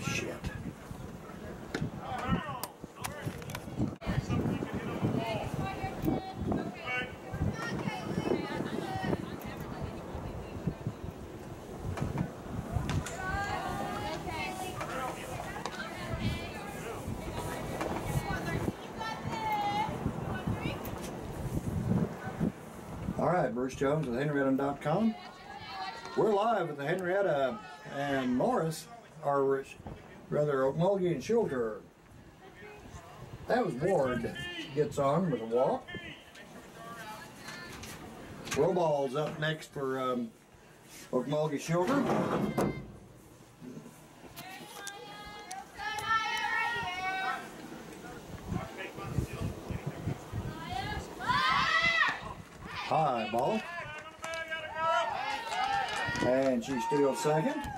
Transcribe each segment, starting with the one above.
Shit. All right, Bruce Jones with Henrietta.com. We're live at the Henrietta and Morris, or rather Okmulgee and Schulter. That was Ward gets on with a walk. Rollball's up next for um, Okmulgee Schulter. High ball. And she steals second.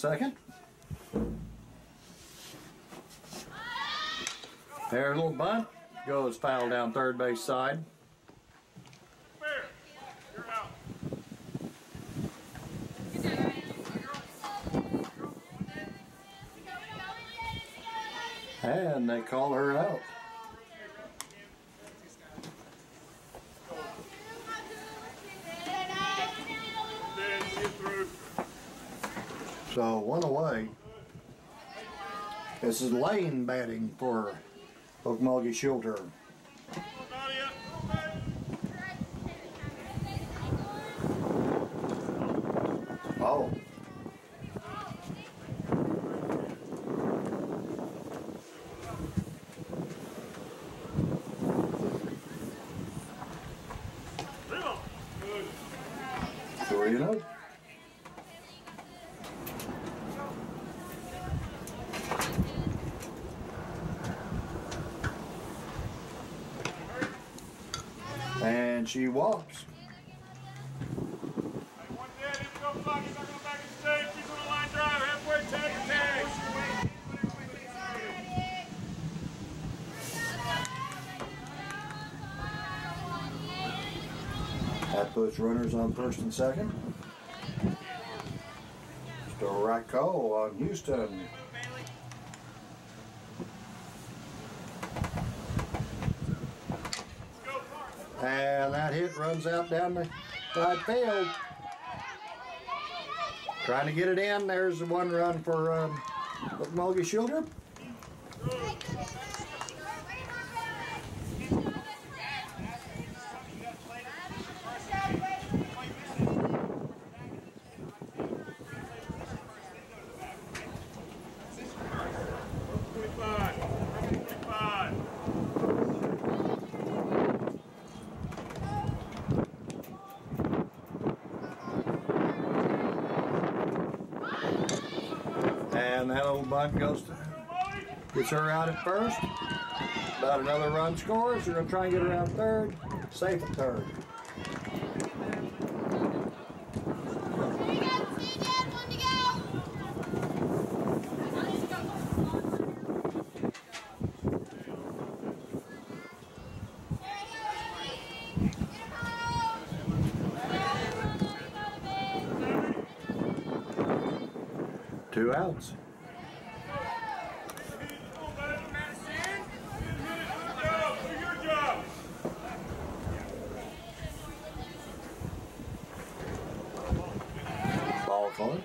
second. There's a little bunt. Goes foul down third base side. And they call her out. Away. This is Lane batting for Okmulgee Schulter. Nadia. Oh. Three ball. Good. Three and oh. And she walks. Hey, one dead. Here we go. Clock. He's not going back in stage. He's on the line drive. Halfway tag and tag. That puts runners on first and second. Strike call on Houston. Go, Clark. And that hit runs out down the right field. Trying to get it in. There's the one run for um, Mulgy Schulter. Twenty-five. Twenty-five. And that old bunt goes to, gets her out at first. About another run scores. They're going to try and get out third. Safe at third. Two outs. card.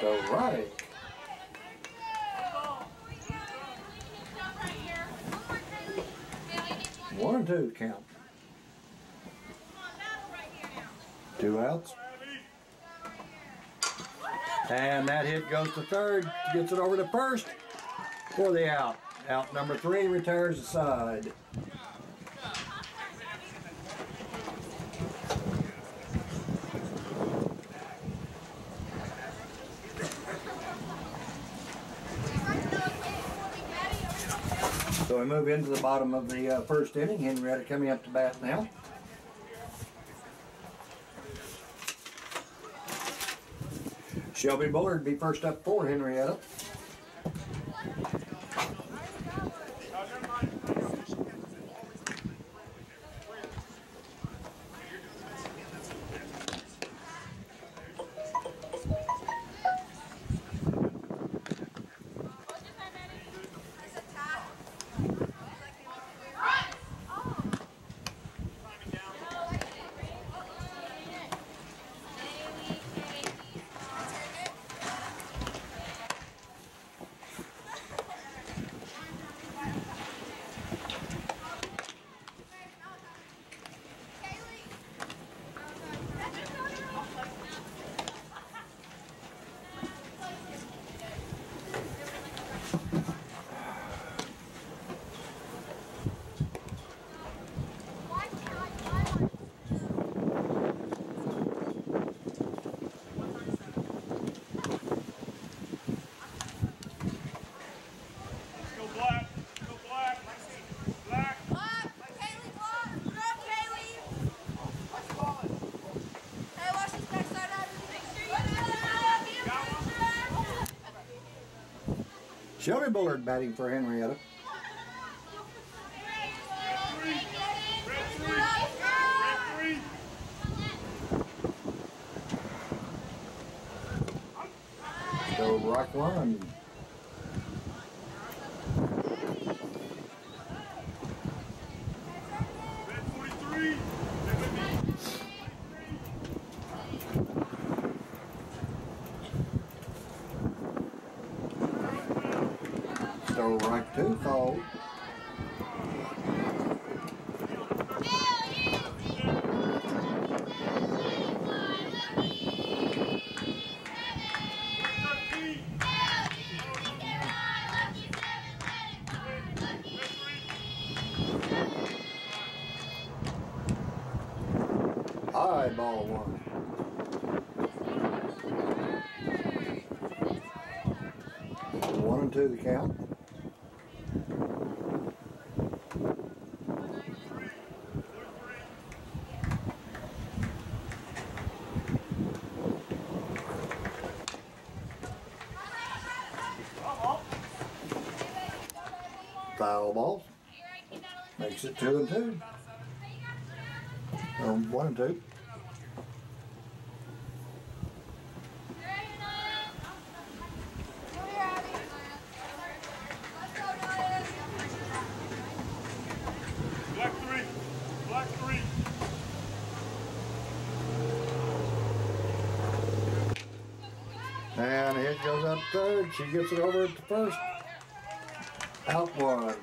Go right. One and two count. Two outs. And that hit goes to third, gets it over to first for the out. Out number three retires the side. So we move into the bottom of the uh, first inning. Henrietta coming up to bat now. Shelby Bullard be first up for Henrietta. Shelby Bullard batting for Henrietta. Red three. Red three. Go rock one. Red forty-three. Go right two called. Thirteen. Red three. High ball one. Two. Foul ball. Makes it two and two. Or one and two. Black three. Black three. And it goes up third. She gets it over at the first. Out one.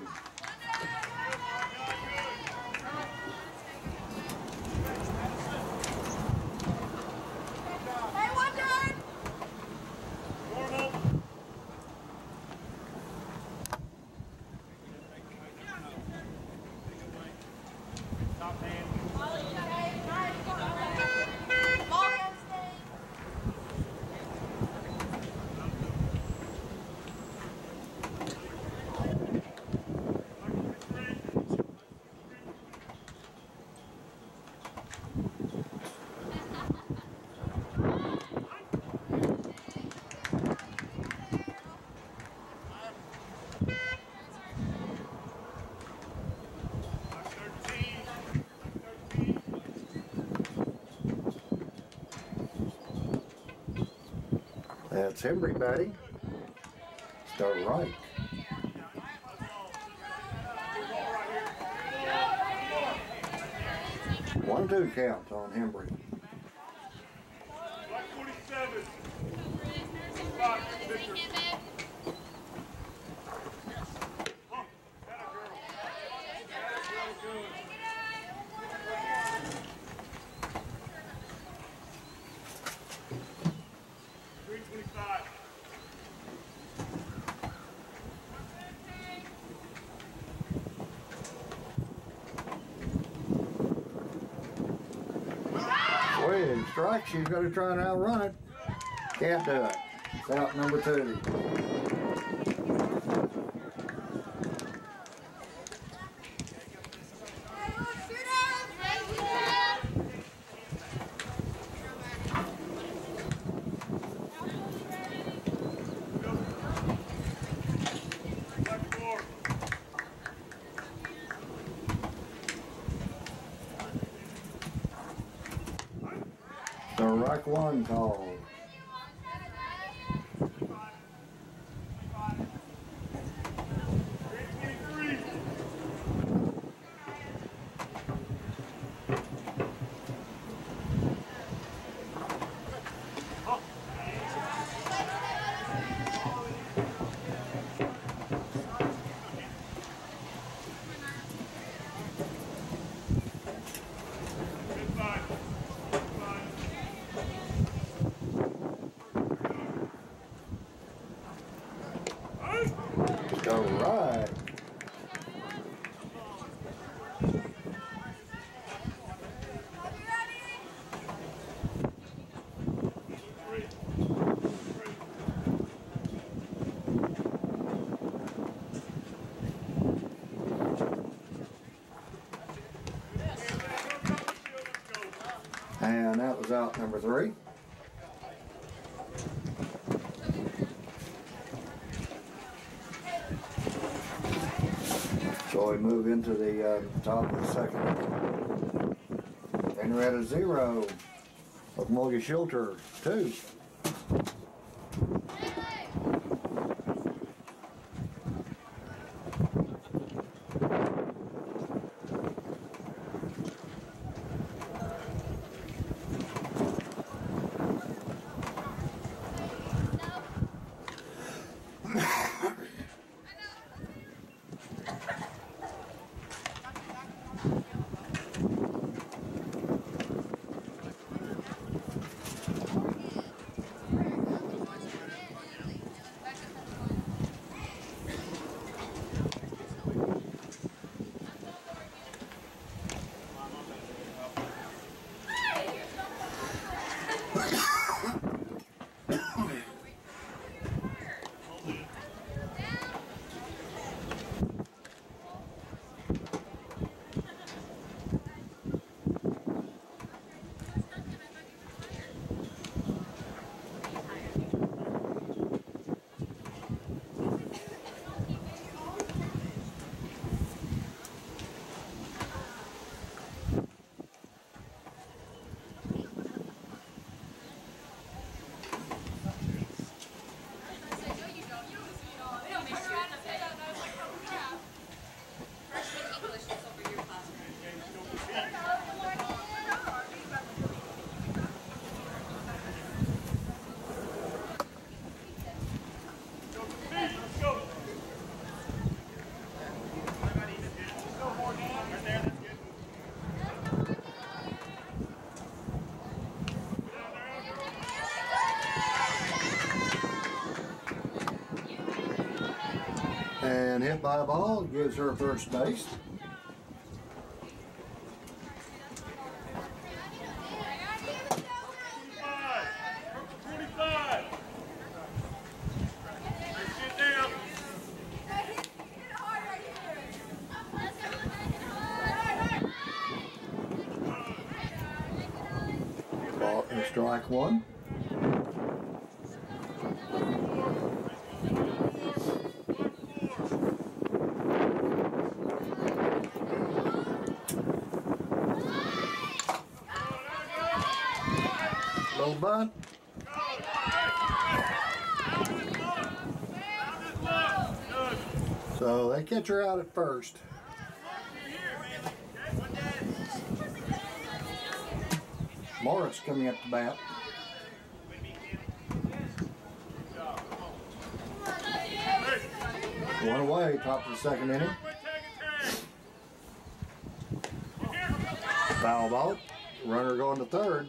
That's batting. Start right. One two count on Hembry. Black 47. Spot, Victor. Huh, that a girl. That a girl good. Three twenty-five. Strike, she's gonna try and outrun it. Can't do it. It's out number two. Black four. Strike one call. Three twenty-three. Good five. Good five. Hey! Go right. Three. Three. And that was out number three. So we move into the uh, top of the second. And we're at a zero. Okmulgee Schulter two. Ball gives her first base. Twenty-five. Twenty-five. Sit down. Ball, uh, strike one. Low bunt. So they catch her out at first. Morris coming up to bat. One away, top of the second inning. Foul ball. Runner going to third.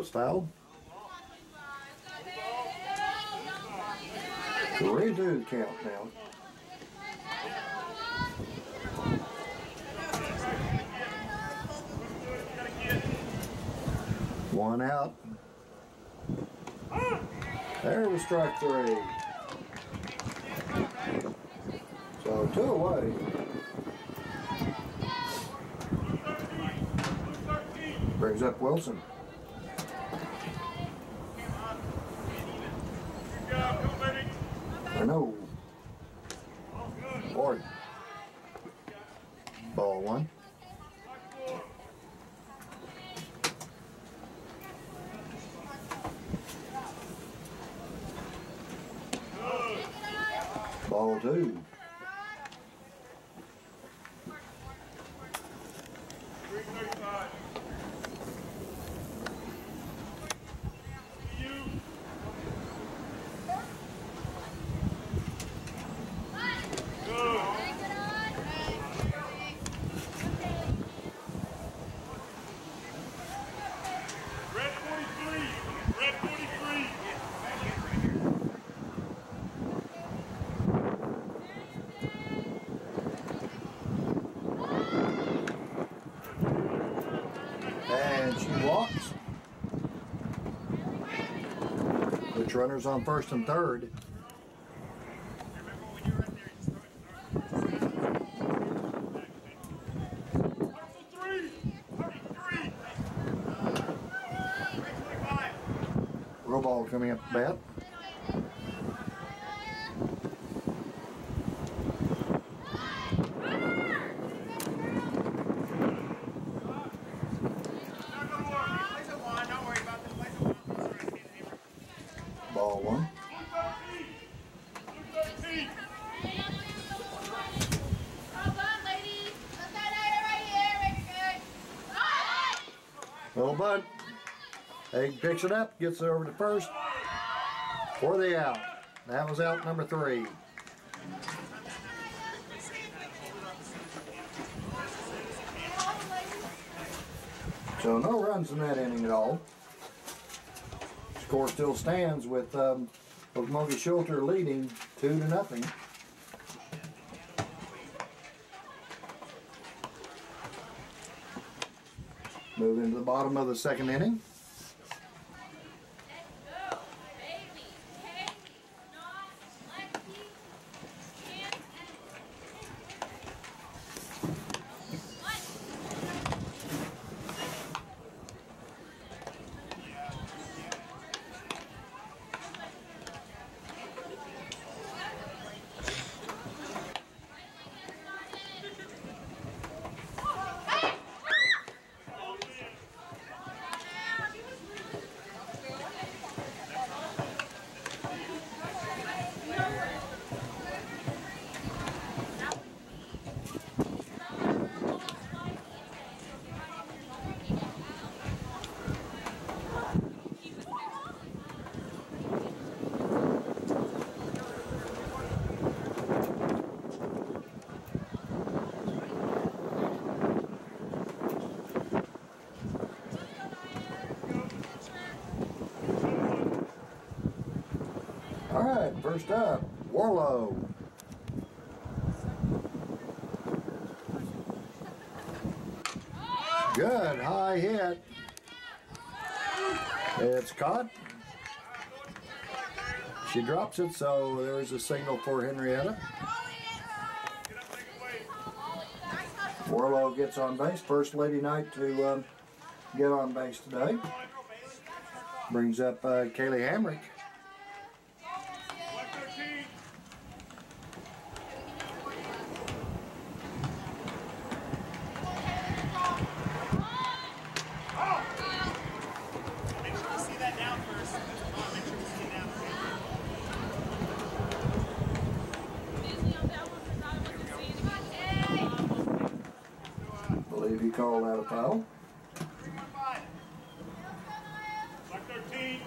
Goes foul. Two count now. One out. There was strike three. So two away. Brings up Wilson. Good job. Come, baby. I know. Boy. Ball one. Ball two. Three thirty-five. You. Go. Red forty-three. Red forty-three. And she walks. Which runners on first and third. Roll ball coming up to bat. Ball one. Blue thirteen. Blue thirteen. Little bunt. Egg picks it up, gets it over to first for the out. That was out number three. So no runs in that inning at all. Score still stands with um, Okmulgee leading two to nothing. Move into the bottom of the second inning. Good, high hit. It's caught. She drops it, so there's a signal for Henrietta. Warlow gets on base. First Lady Knight to um, get on base today. Brings up uh, Kaylee Hamrick. Black 13. Make sure you see that down first. Uh, Make sure you see it down first. Called out of foul. Black 13.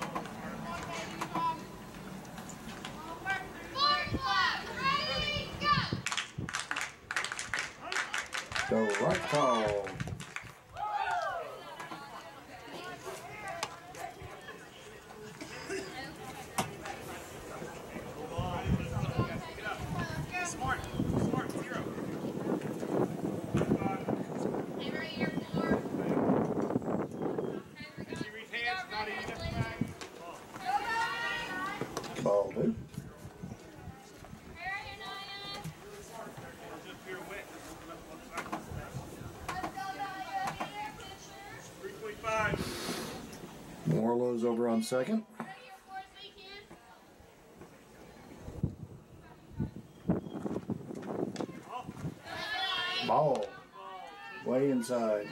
So right call. Smart. Smart. Zero. She reach hands, not easy. Back. Ball two. Just pirouette. 325. Warlow's over on second. Ball. Way inside.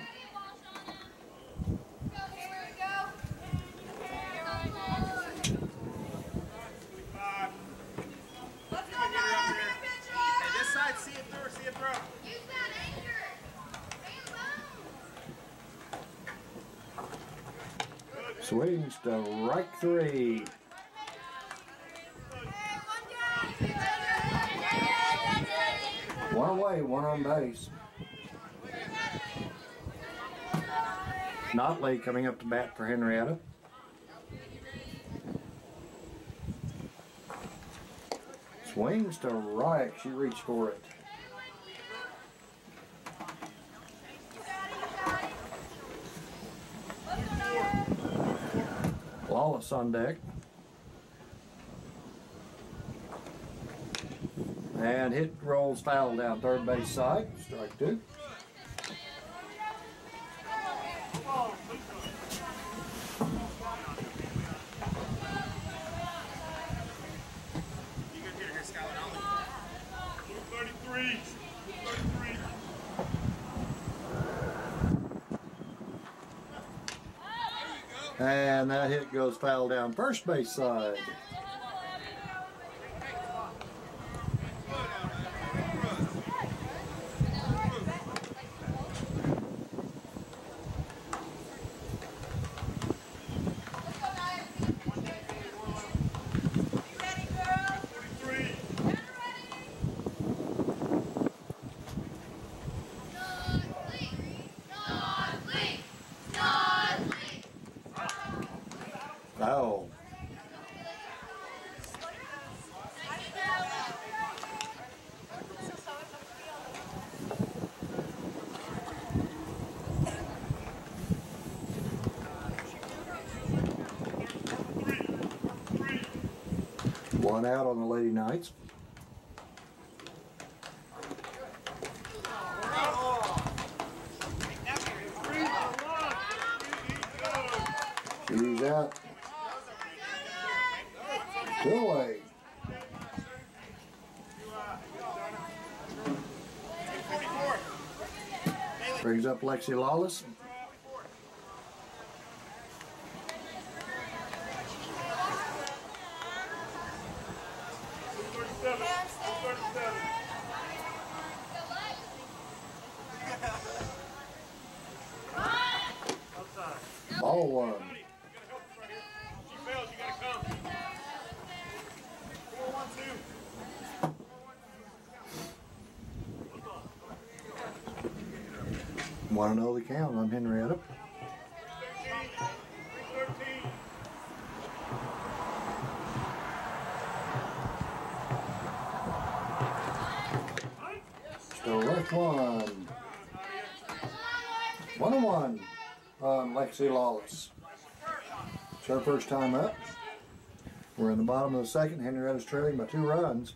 Five. Hey, this side, see it through or see it through. Right three. One away, one on base. Notley coming up to bat for Henrietta. Swings to right. She reached for it. On deck. And hit rolls foul down third base side. Strike two. You good here, here, Skylar. I'll Blue 33. Blue 33. And that hit goes foul down first base side. Three. Foul. Out on the Lady Knights. She's out. Away. Brings up Lexi Lawless. count. I'm Henry Adam. The left one. One on one Um, Lexi Lawless. It's her first time up. We're in the bottom of the second. Henrietta's trailing by two runs.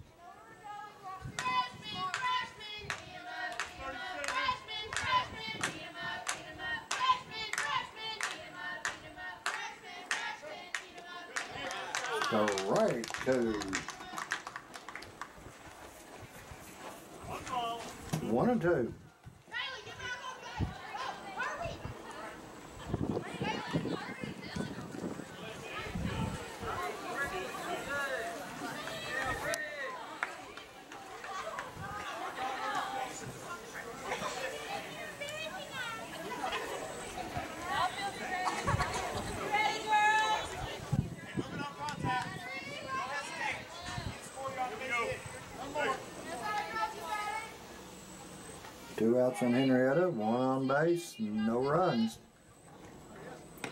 Outs on Henrietta, one on base, no runs.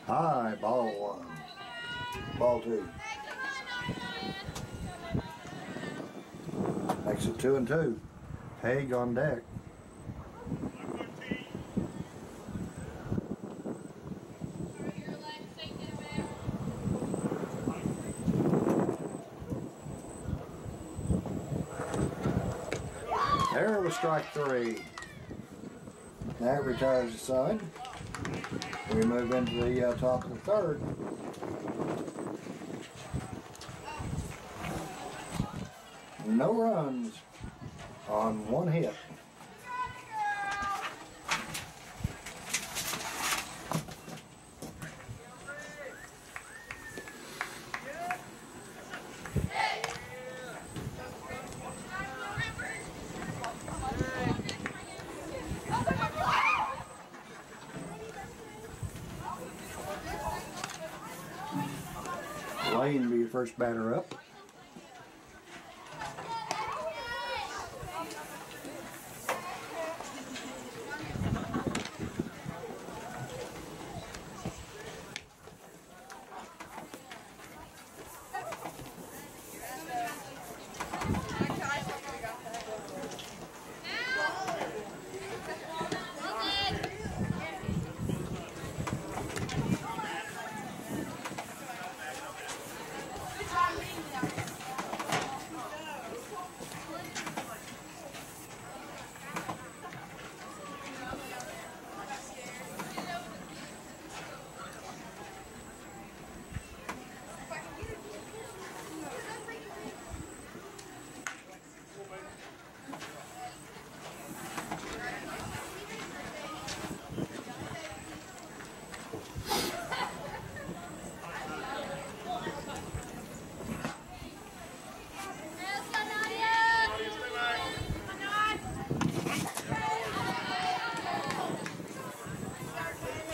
High, ball one. Ball two. Makes it two and two. Haig on deck. There was strike three. Retires the side. We move into the uh, top of the third. No runs on one hit. Lane be your first batter up.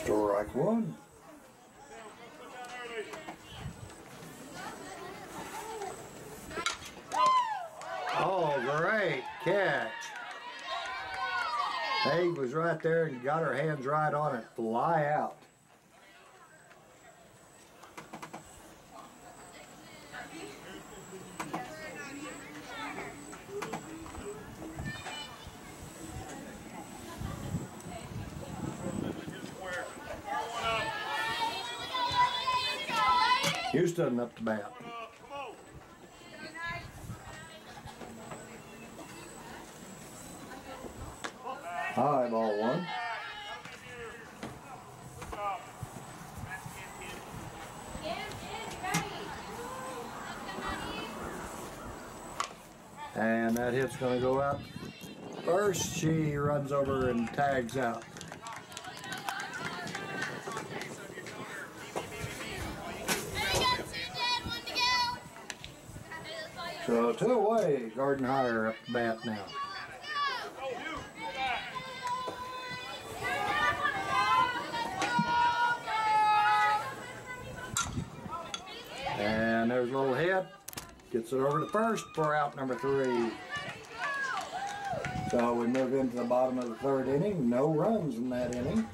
Strike one. Oh, great catch. Haig was right there and got her hands right on it. Fly out. Houston up to bat. Uh, come on. High ball one. Good job. And going to go out. First, she runs over and tags out. So two away. Garden Hire up to bat now. And there's a little hit. Gets it over to first for out number three. So we move into the bottom of the third inning. No runs in that inning.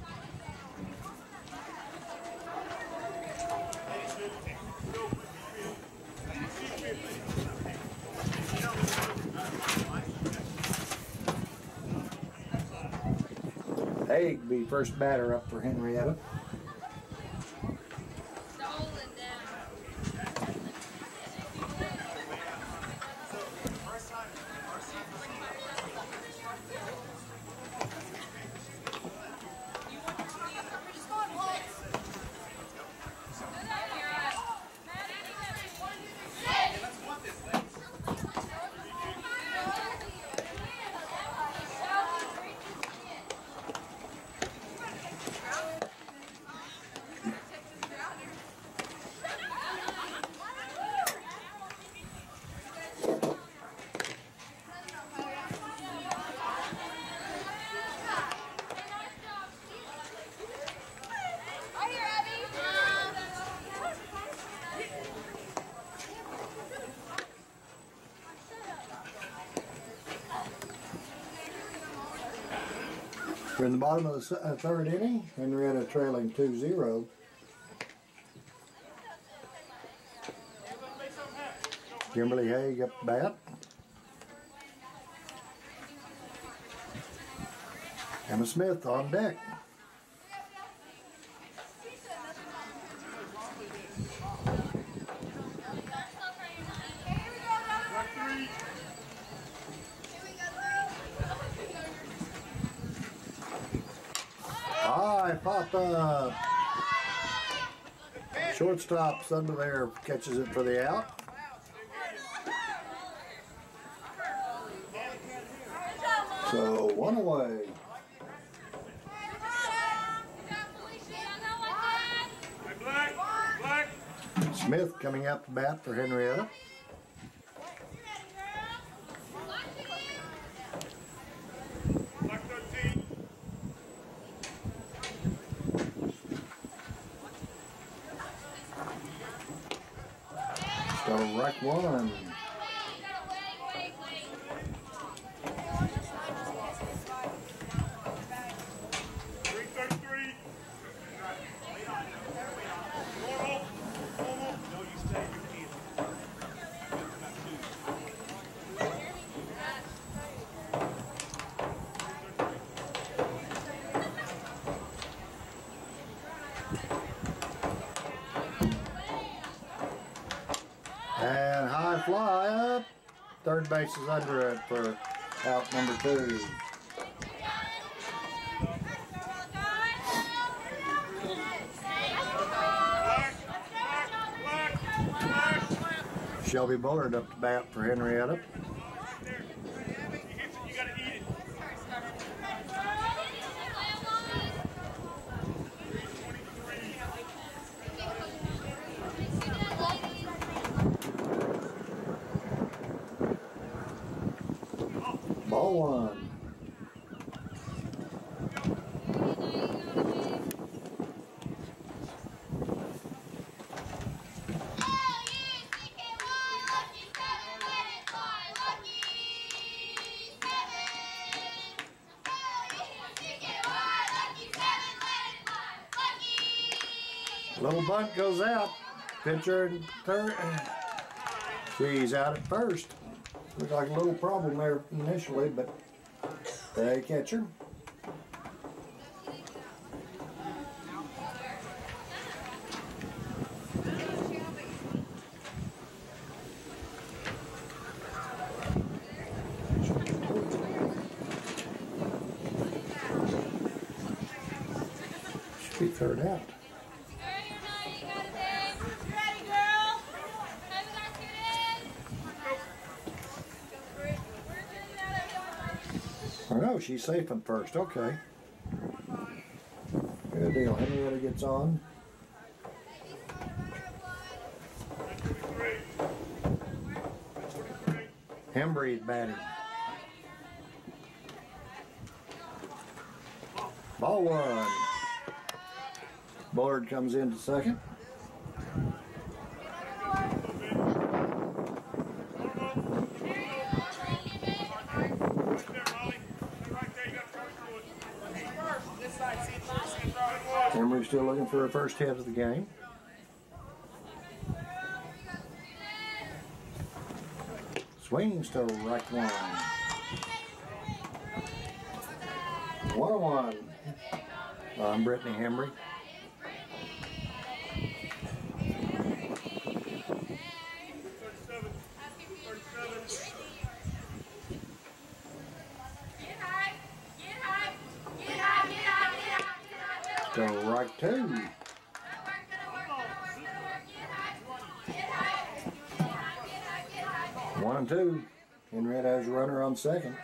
Haig be first batter up for Henrietta. Bottom of the uh, third inning. Henrietta trailing 2-0. Kimberly Haig up bat. Emma Smith on deck. Strike three. High pop up. Uh, Shortstop's under there catches it for the out. So one away. Smith coming up to bat for Henrietta. Black 13. So right one. Three thirty-three. Normal. Normal. No, you stay. You can And high fly up. Third base is under it for out number two. Shelby Bullard up to bat for Henrietta. There. You hit it. You gotta eat it. Ball one. Little bunt goes out. Pitcher and third. She's out at first. Looked like a little problem there initially, but they catch her. Should be third out. Oh no, she's safe in first. Okay. Good deal. Henrietta gets on. Is batting. Ball one. Bullard comes in to second. Still looking for a first half of the game. Swings to right one. One on one. I'm Brittany Hembry. second.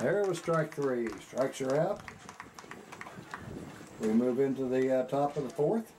There was strike three. Strikes are out. We move into the uh, top of the fourth.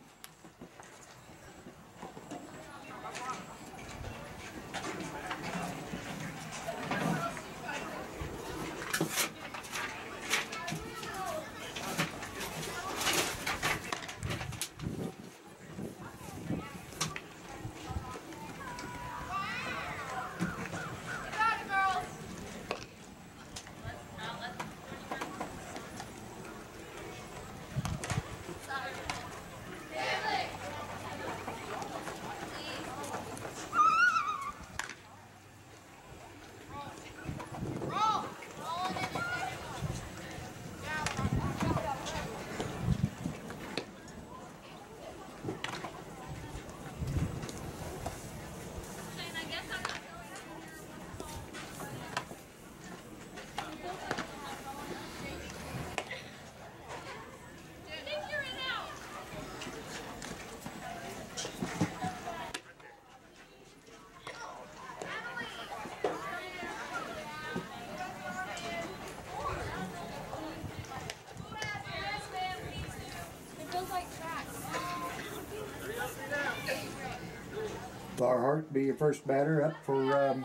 first batter up for um,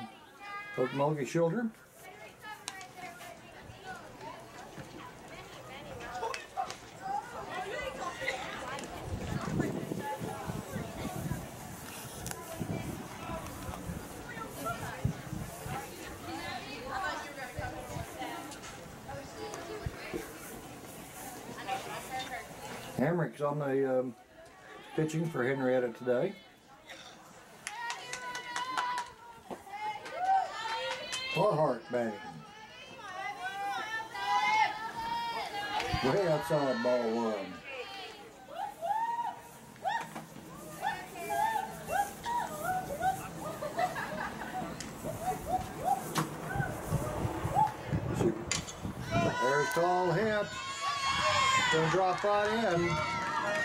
Coach Mulligan Schulter. Hamrick's on the um, pitching for Henrietta today. outside ball one. There's tall hip. Gonna drop right in.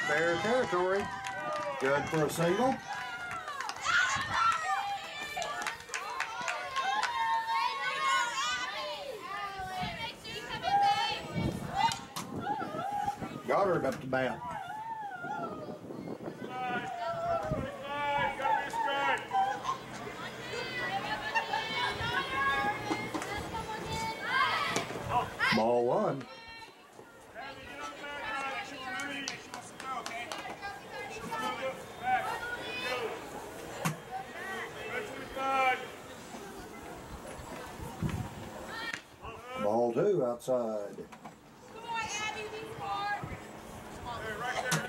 Fair territory. Good for a single. back. Ball one. Ball two outside.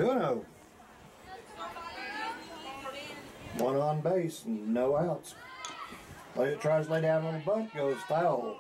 Kuno. One on base no outs. Play it tries to lay down on the bunt, goes foul.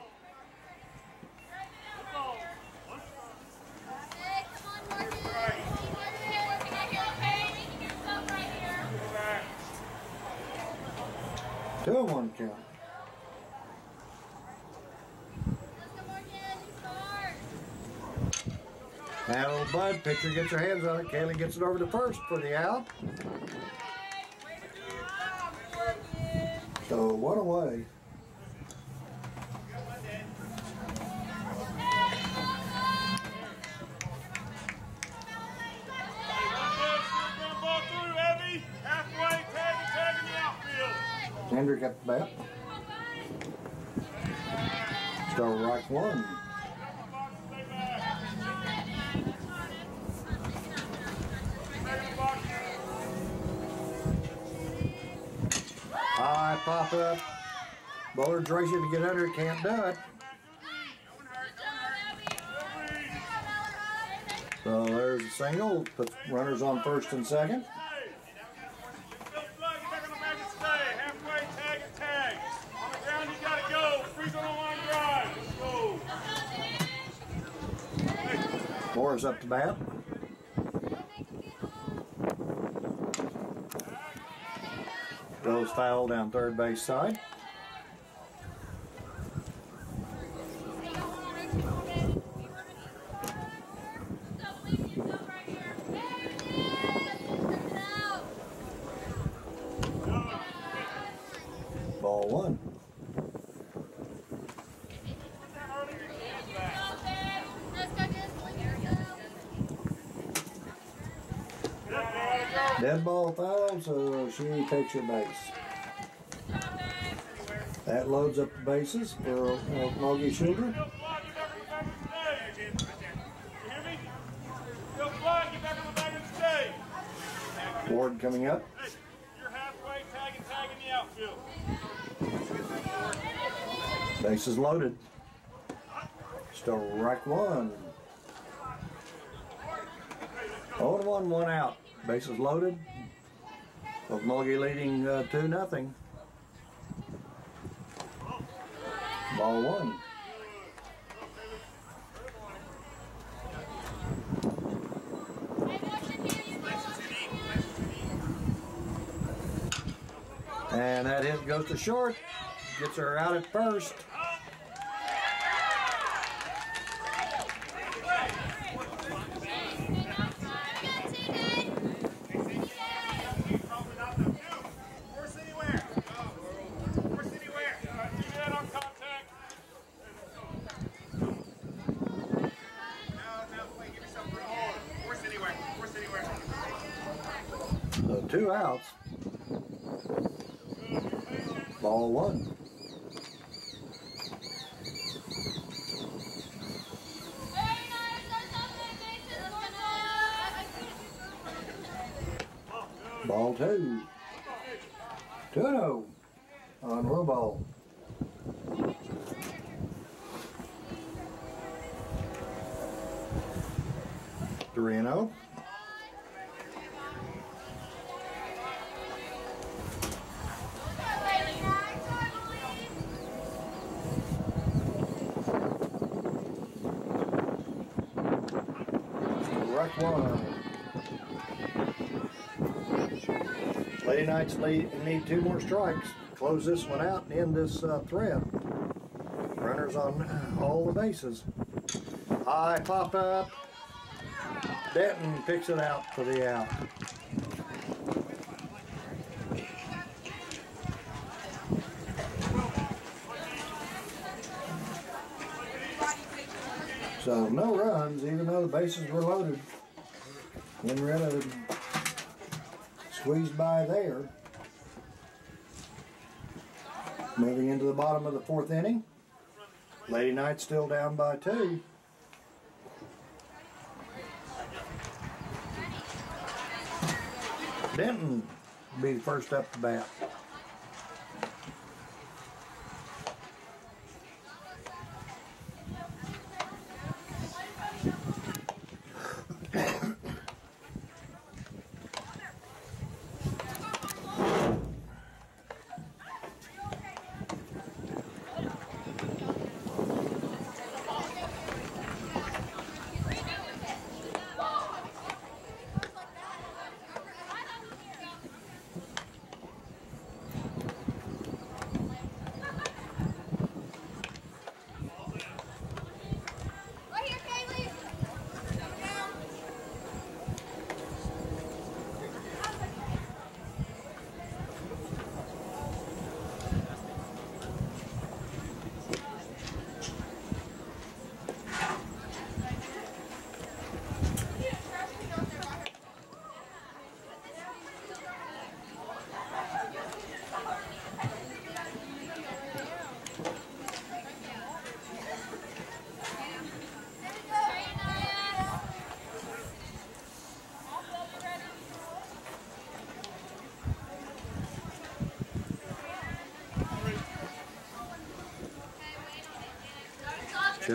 Pitcher gets her hands on it. Kaylee gets it over to first for the out. So one away. operation to get under it can't do it. So there's a single, puts runners on first and second. Morris up to bat. Goes foul down third base side. She takes your base. That loads up the bases for uh, and stay. Ward coming up. Outfield. Bases loaded. Strike one. 0 to 1, one out. Bases loaded. Mulkey leading uh, 2 nothing. Ball one. And that hit goes to short. Gets her out at first. Probably not the two. Force anywhere. Force anywhere. All right, do that on contact. Now, now, play. Give yourself room. Force anywhere. Force anywhere. So two outs. Ball one. Ball two. 2 0 on roll ball. Three and oh. Strike one. Lady Knights need two more strikes. Close this one out and end this uh, threat. Runners on all the bases. High pop up. Denton picks it out for the out. So no runs, even though the bases were loaded. Henrietta squeezed by there. Moving into the bottom of the fourth inning. Lady Knights still down by two. Denton be first up to bat.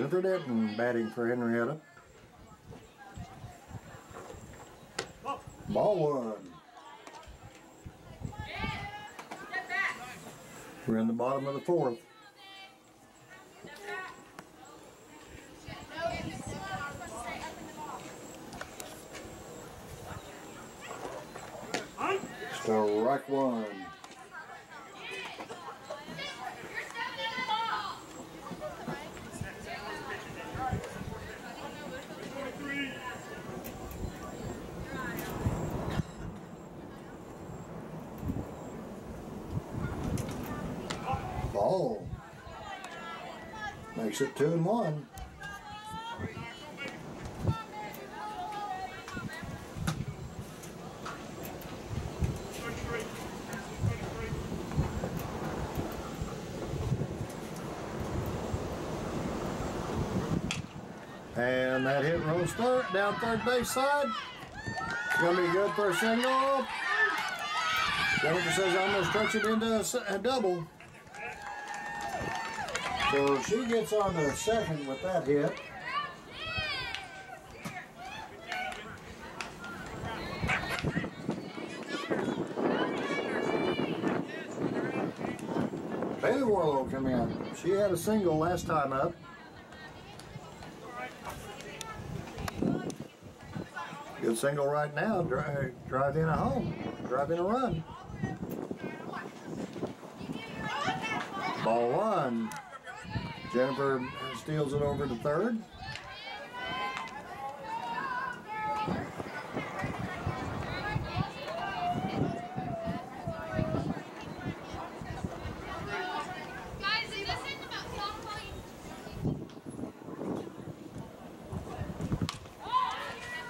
Jennifer Denton batting for Henrietta. Ball one. We're in the bottom of the fourth. Strike one. Twenty-three. Ball. Makes it two and one. And that hit rolls third, down third base side. It's going to be good for a single. Jennifer says I'm going to stretch it into a double. So she gets on the second with that hit. Bailey Warlow come in. She had a single last time up. Good single right now. Drive, drive in a home. Drive in a run. Ball one. Jennifer steals it over to third.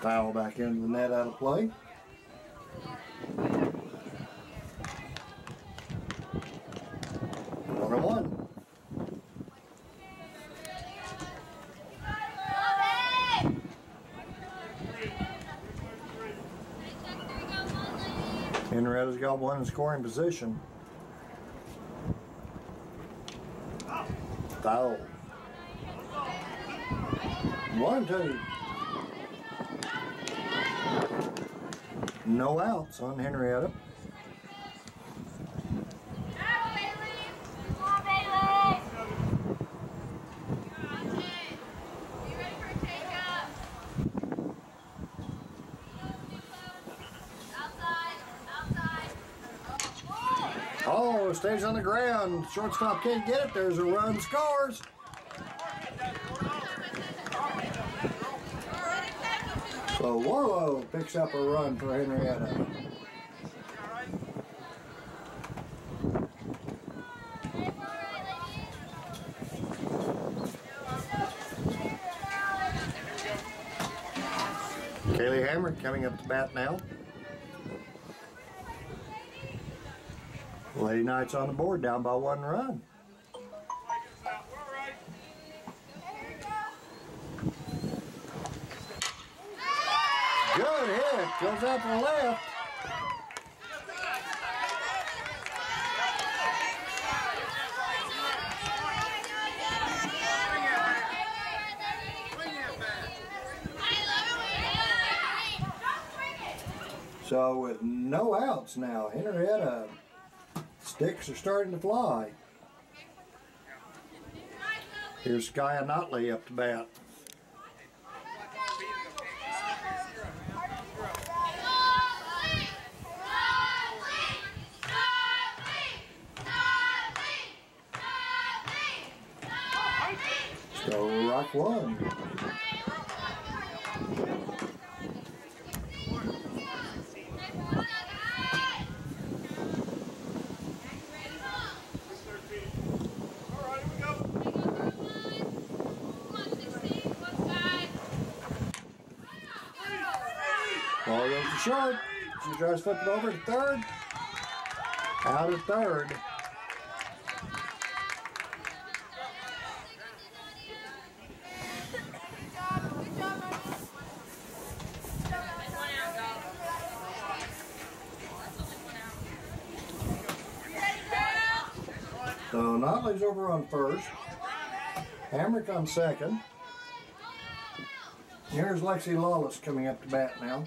Foul back into the net out of play. One and one. Henrietta's got one in scoring position. Foul. One, two. No outs on Henrietta. Oh, stays on the ground. Shortstop can't get it. There's a run, scores. So Warlow picks up a run for Henrietta. Kaylee Hammer coming up to bat now. Lady Knights on the board, down by one run. Good hit, goes out to the left. So with no outs now, Henrietta sticks are starting to fly. Here's Skya Notley up to bat. So rock one. All right, here we go. Ball goes to short. She tries to flip it over to third. Out of third. So Notley's over on first. Hamrick on second. Here's Lexi Lawless coming up to bat now.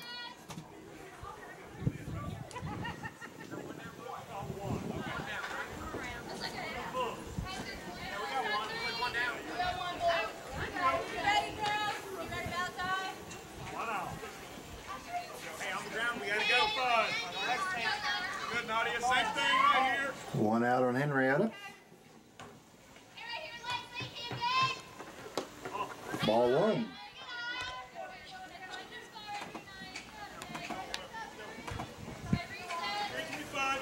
Hey, on the ground, we gotta go. Five. Next team. Nadia. Same thing right here. One out on Henrietta. Ball one. Three twenty-five.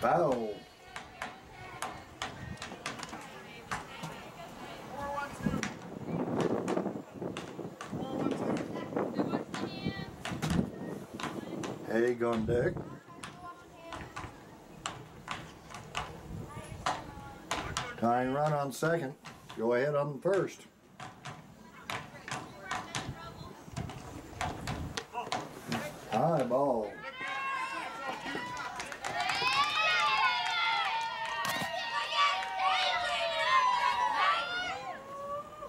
Foul. Four, one, two. Four, one, On deck. Tying run on second. Go ahead on first. High ball.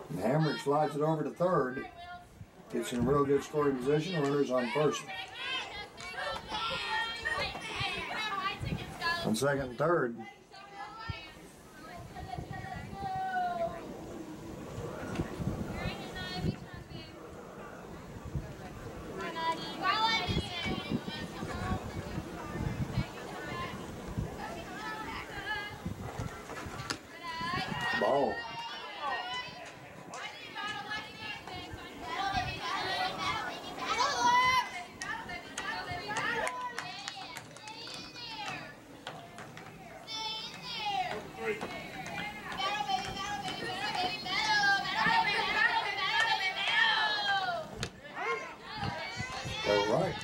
And Hamrick slides it over to third. Gets in a real good scoring position. Runners on first. Second third. Ball. Three. Go right.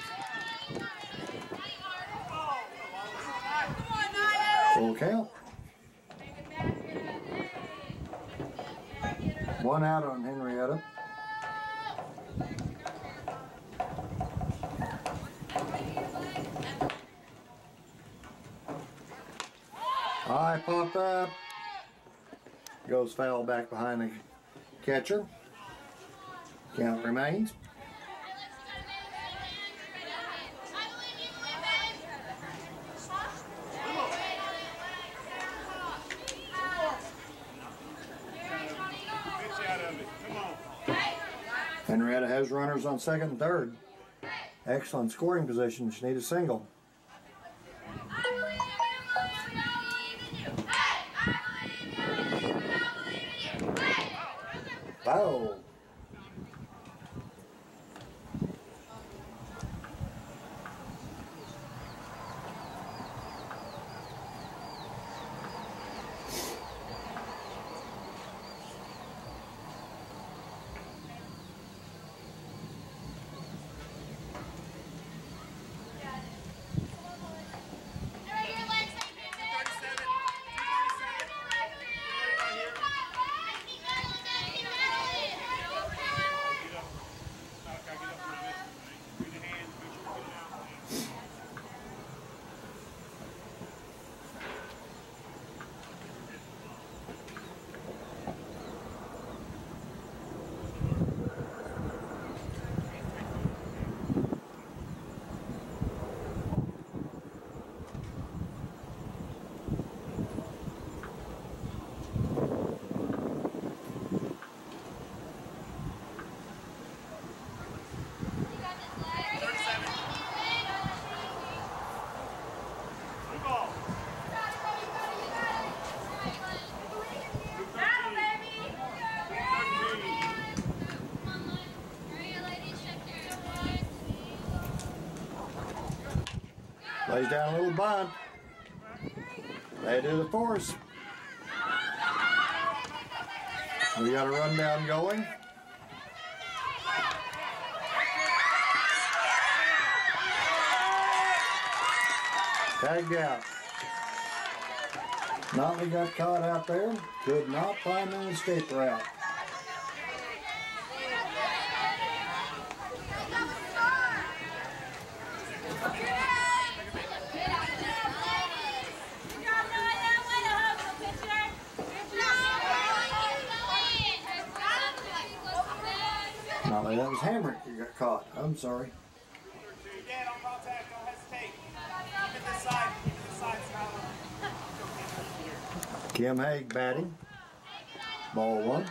Full count. One out on Henrietta. Eye popped up. Goes foul back behind the catcher. Count remains. Henrietta has runners on second and third. Excellent scoring position. She need a single. Lays down a little bunt. They do the force. We got a rundown going. Tagged out. Notley got caught out there. Could not find an escape route. Notley, that was Hamrick who got caught. I'm sorry. Again, on contact, don't hesitate. Keep it this side, keep it this side, Skylar. Kim Haig batting. Ball one.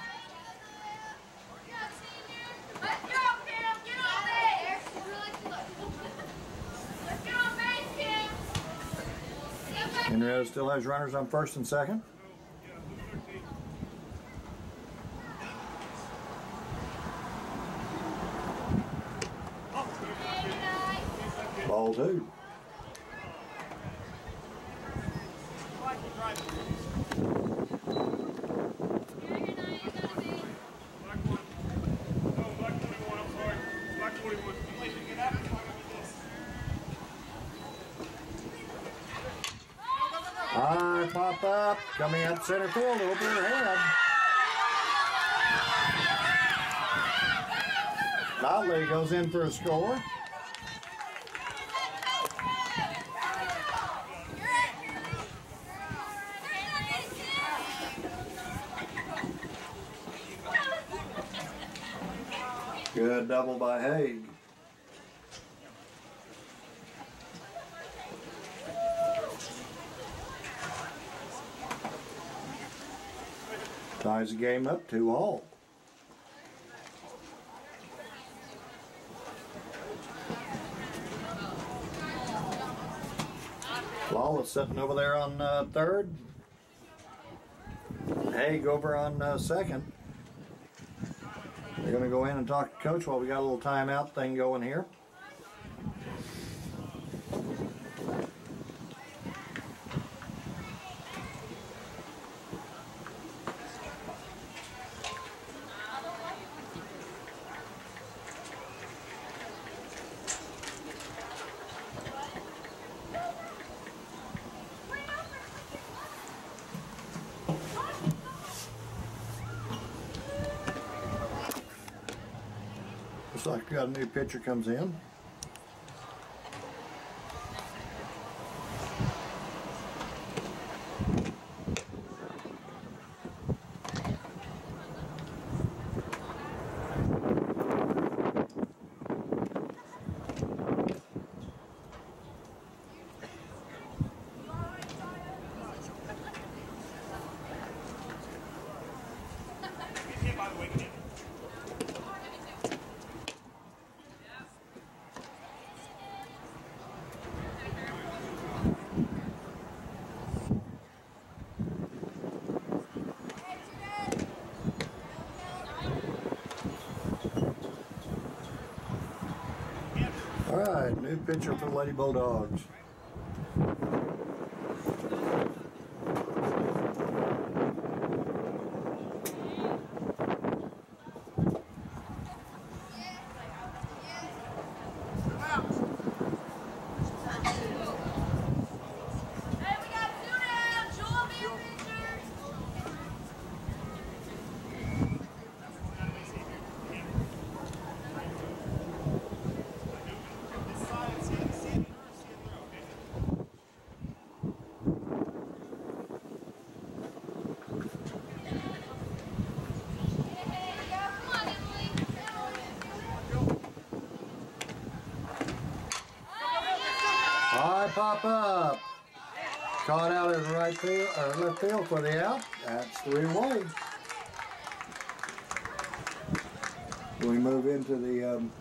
Henrietta still has runners on first and second. Ball two. Black one. No, black 21, I'm sorry. Black 21. High pop up, coming center field, over her head. Notley goes in for a score. Good double by Haig. Ties the game up two all. Lawless sitting over there on uh, third. Haig over on uh, second. They're going to go in and talk to coach while we got a little timeout thing going here. Got a new pitcher comes in. by the way, Kim. All pitcher for Lady Bulldogs. Hey, we got two down. Show me your pictures. This side, see it, see it, see it through, okay? Hey, yeah, come on, Emily. High pop up. Caught out in field or left field for the out. That's three away. We move into the um,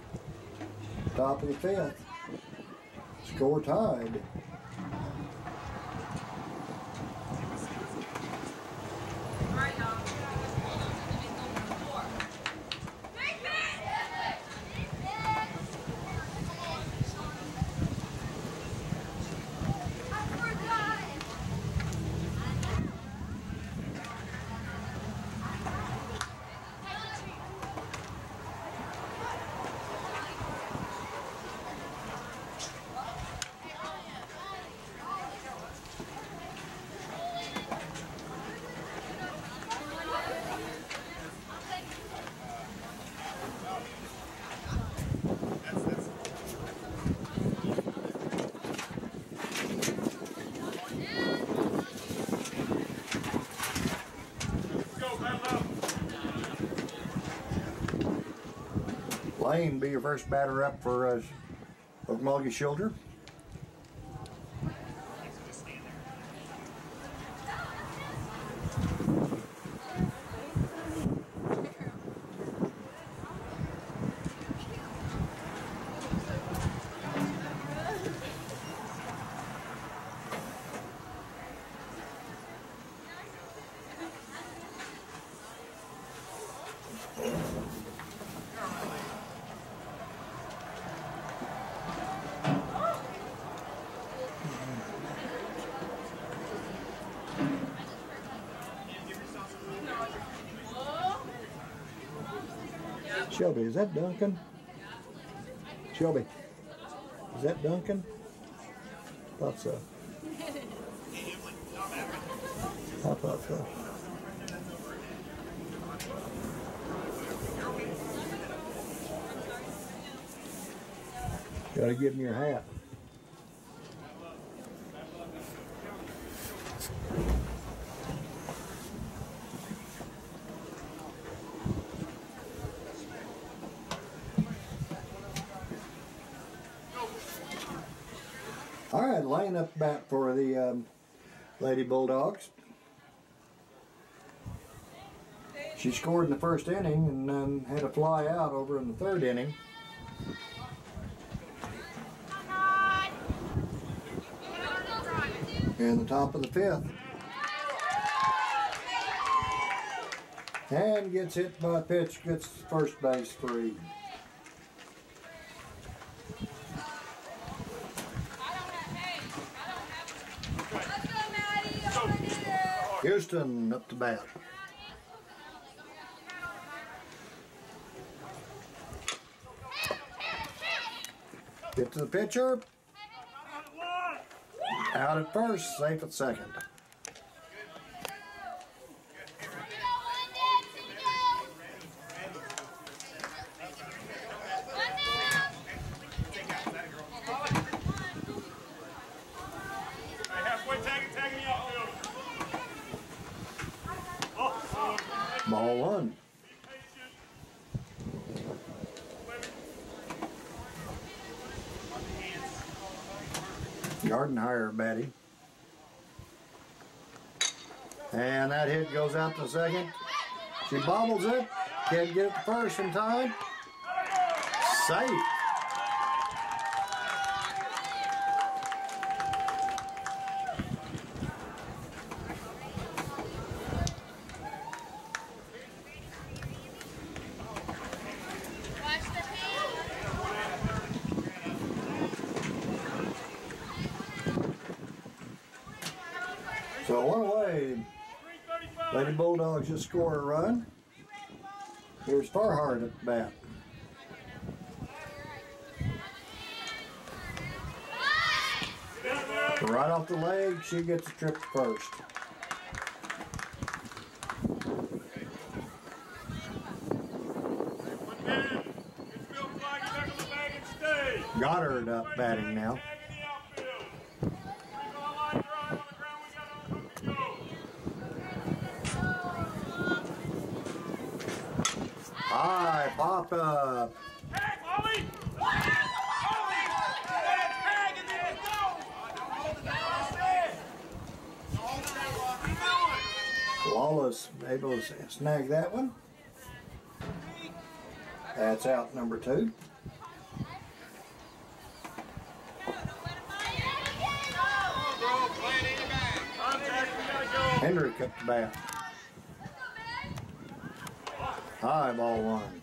top of the fifth. Score tied. Lane, be your first batter up for uh, Okmulgee Schulter. Shelby, is that Duncan? Shelby, is that Duncan? Thought so. I thought so. Gotta give him your hat. All right, line up bat for the um, Lady Bulldogs. She scored in the first inning and then had a fly out over in the third inning. In the top of the fifth. And gets hit by a pitch, gets first base free. Houston up to bat. Get to the pitcher. Out at first, safe at second. Hey, halfway tagging, tagging the outfield. Oh, Ball one. patient. Gardenhire batting. And that hit goes out to second. She bobbles it. Can't get it first in time. Safe. Watch the field. So one away. 335. Lady Bulldogs just score a run. Here's Farhart at the bat. Right off the leg, she gets a trip first. One man. It's Bill Flag. Get back on the bag and stay. Goddard up batting now. Tag in the outfield. Three ball line drive on the ground. We got on. Go. Pop up. Tag, Ollie. Ollie. Tag and then go. Keep able to snag that one. That's out number two. Contact. We gotta go. Hendrick up the bat. High ball one.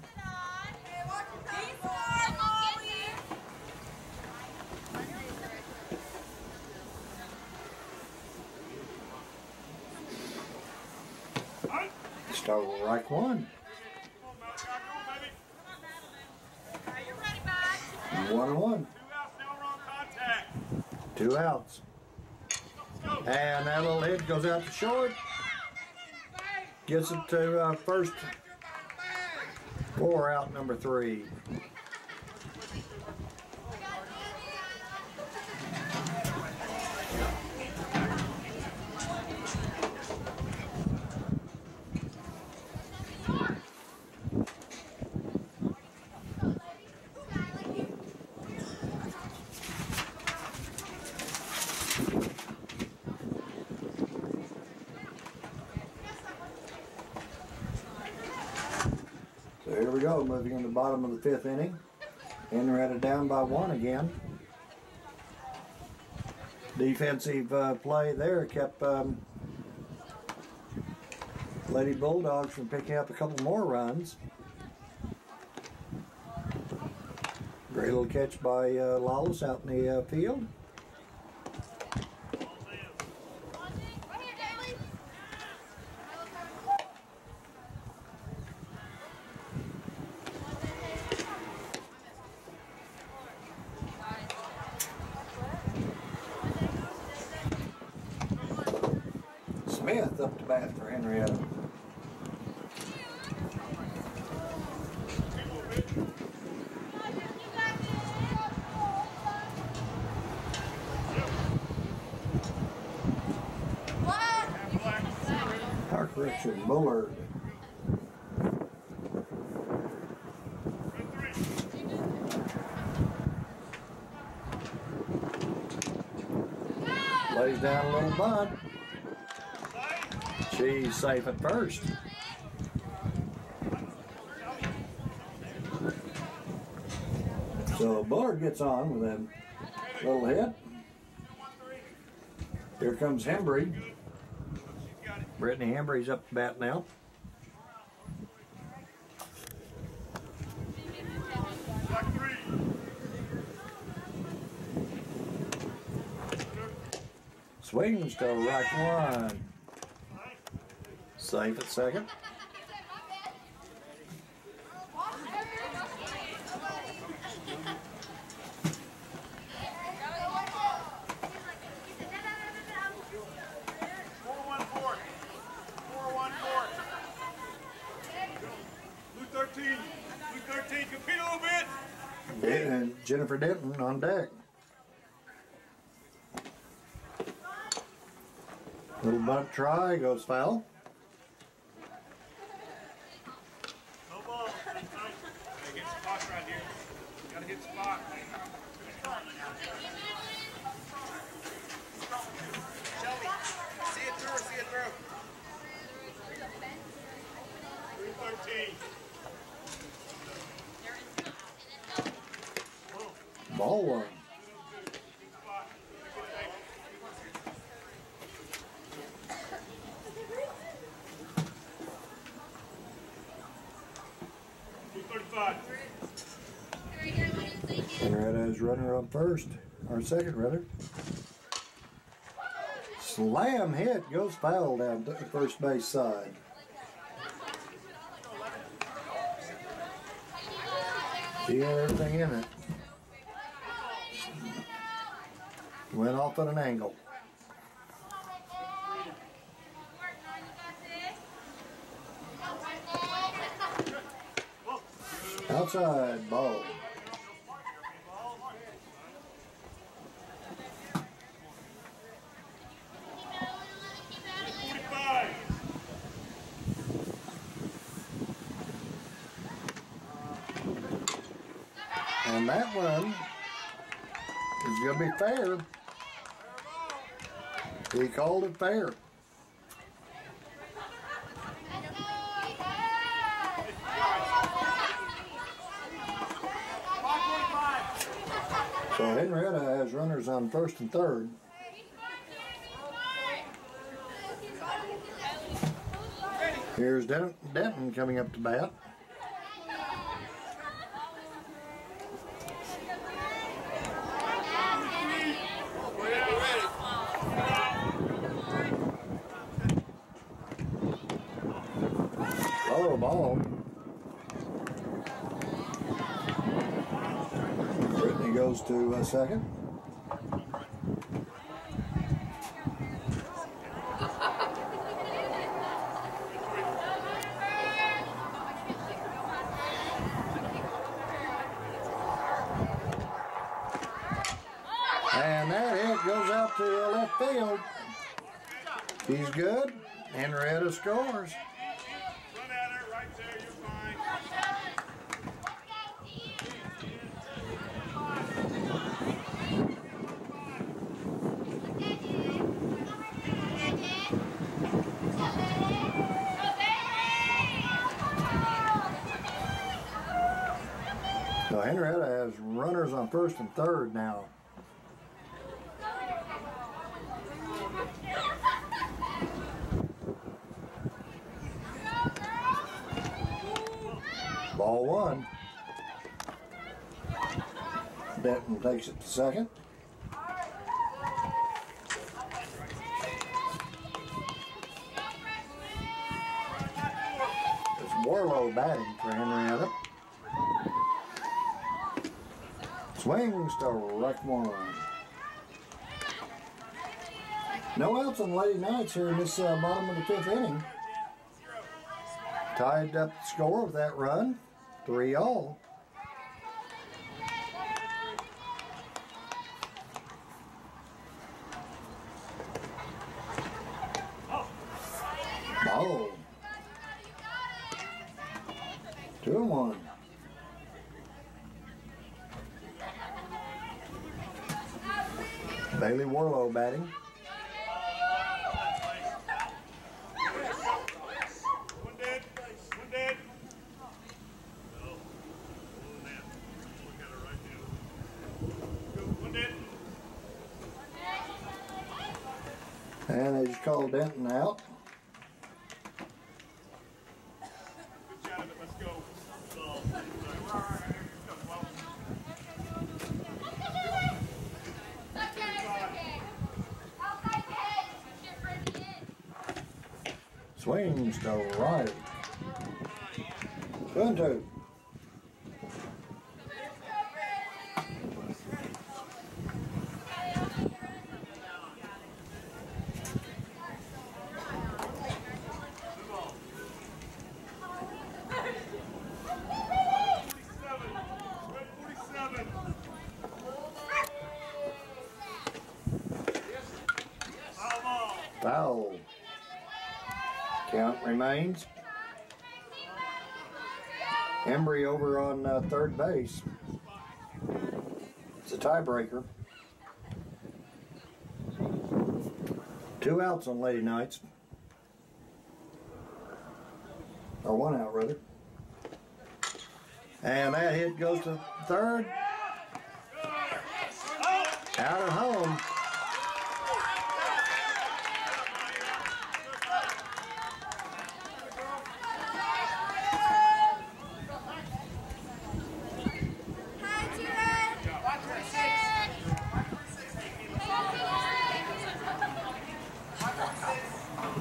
Strike one. One and one. Two outs. And that little hit goes out to short. Gets it to uh, first. Four out number three. So here we go, moving in the bottom of the fifth inning. and they're Henrietta down by one again. Defensive uh, play there kept um, Lady Bulldogs from picking up a couple more runs. Great little catch by uh, Lawless out in the uh, field. Smith up to bat for Henrietta. Our correction, Bullard. Lays down a little bunt. She's safe at first. So Bullard gets on with a little hit. Here comes Hembry. Brittany Hembry's up to bat now. Swings to right one. Safe at second. Four one four. Four one four. Blue thirteen. Blue thirteen. Compete a little bit. And Jennifer Denton on deck. Little bunt try goes foul. No ball. Gotta hit spot right here. Gotta hit spot. Shelby, see it through or see it through. Blue thirteen. Ball one. Blue thirty-five. Runner on first, or second rather. Slam hit goes foul down the first base side. Had everything in it. Went off at an angle. Outside ball. Forty-five. And that one fair. He called it fair. So Henrietta has runners on first and third. Here's Denton coming up to bat. Oh, ball. Brittany goes to uh, second. And that hit goes out to uh, left field. He's good. Henrietta scores. Run at her right there. You're fine. So Henrietta has runners on first and third now. Ball one. Denton takes it to second. It's Warlow batting for Henrietta. Swings to right one. No outs on Lady Knights here in this uh, bottom of the fifth inning. Tied up the score with that run, three all. Ball. Two and one. Bailey Warlow batting. One dead. One dead. One dead. And they just called Denton out. Good job. Let's go. Swings to right. Two and two. Forty-seven. Red forty-seven. Foul ball. Foul. Count remains. Embry over on uh, third base. It's a tiebreaker. Two outs on Lady Knights. Or one out, rather. And that hit goes to third. Out at home.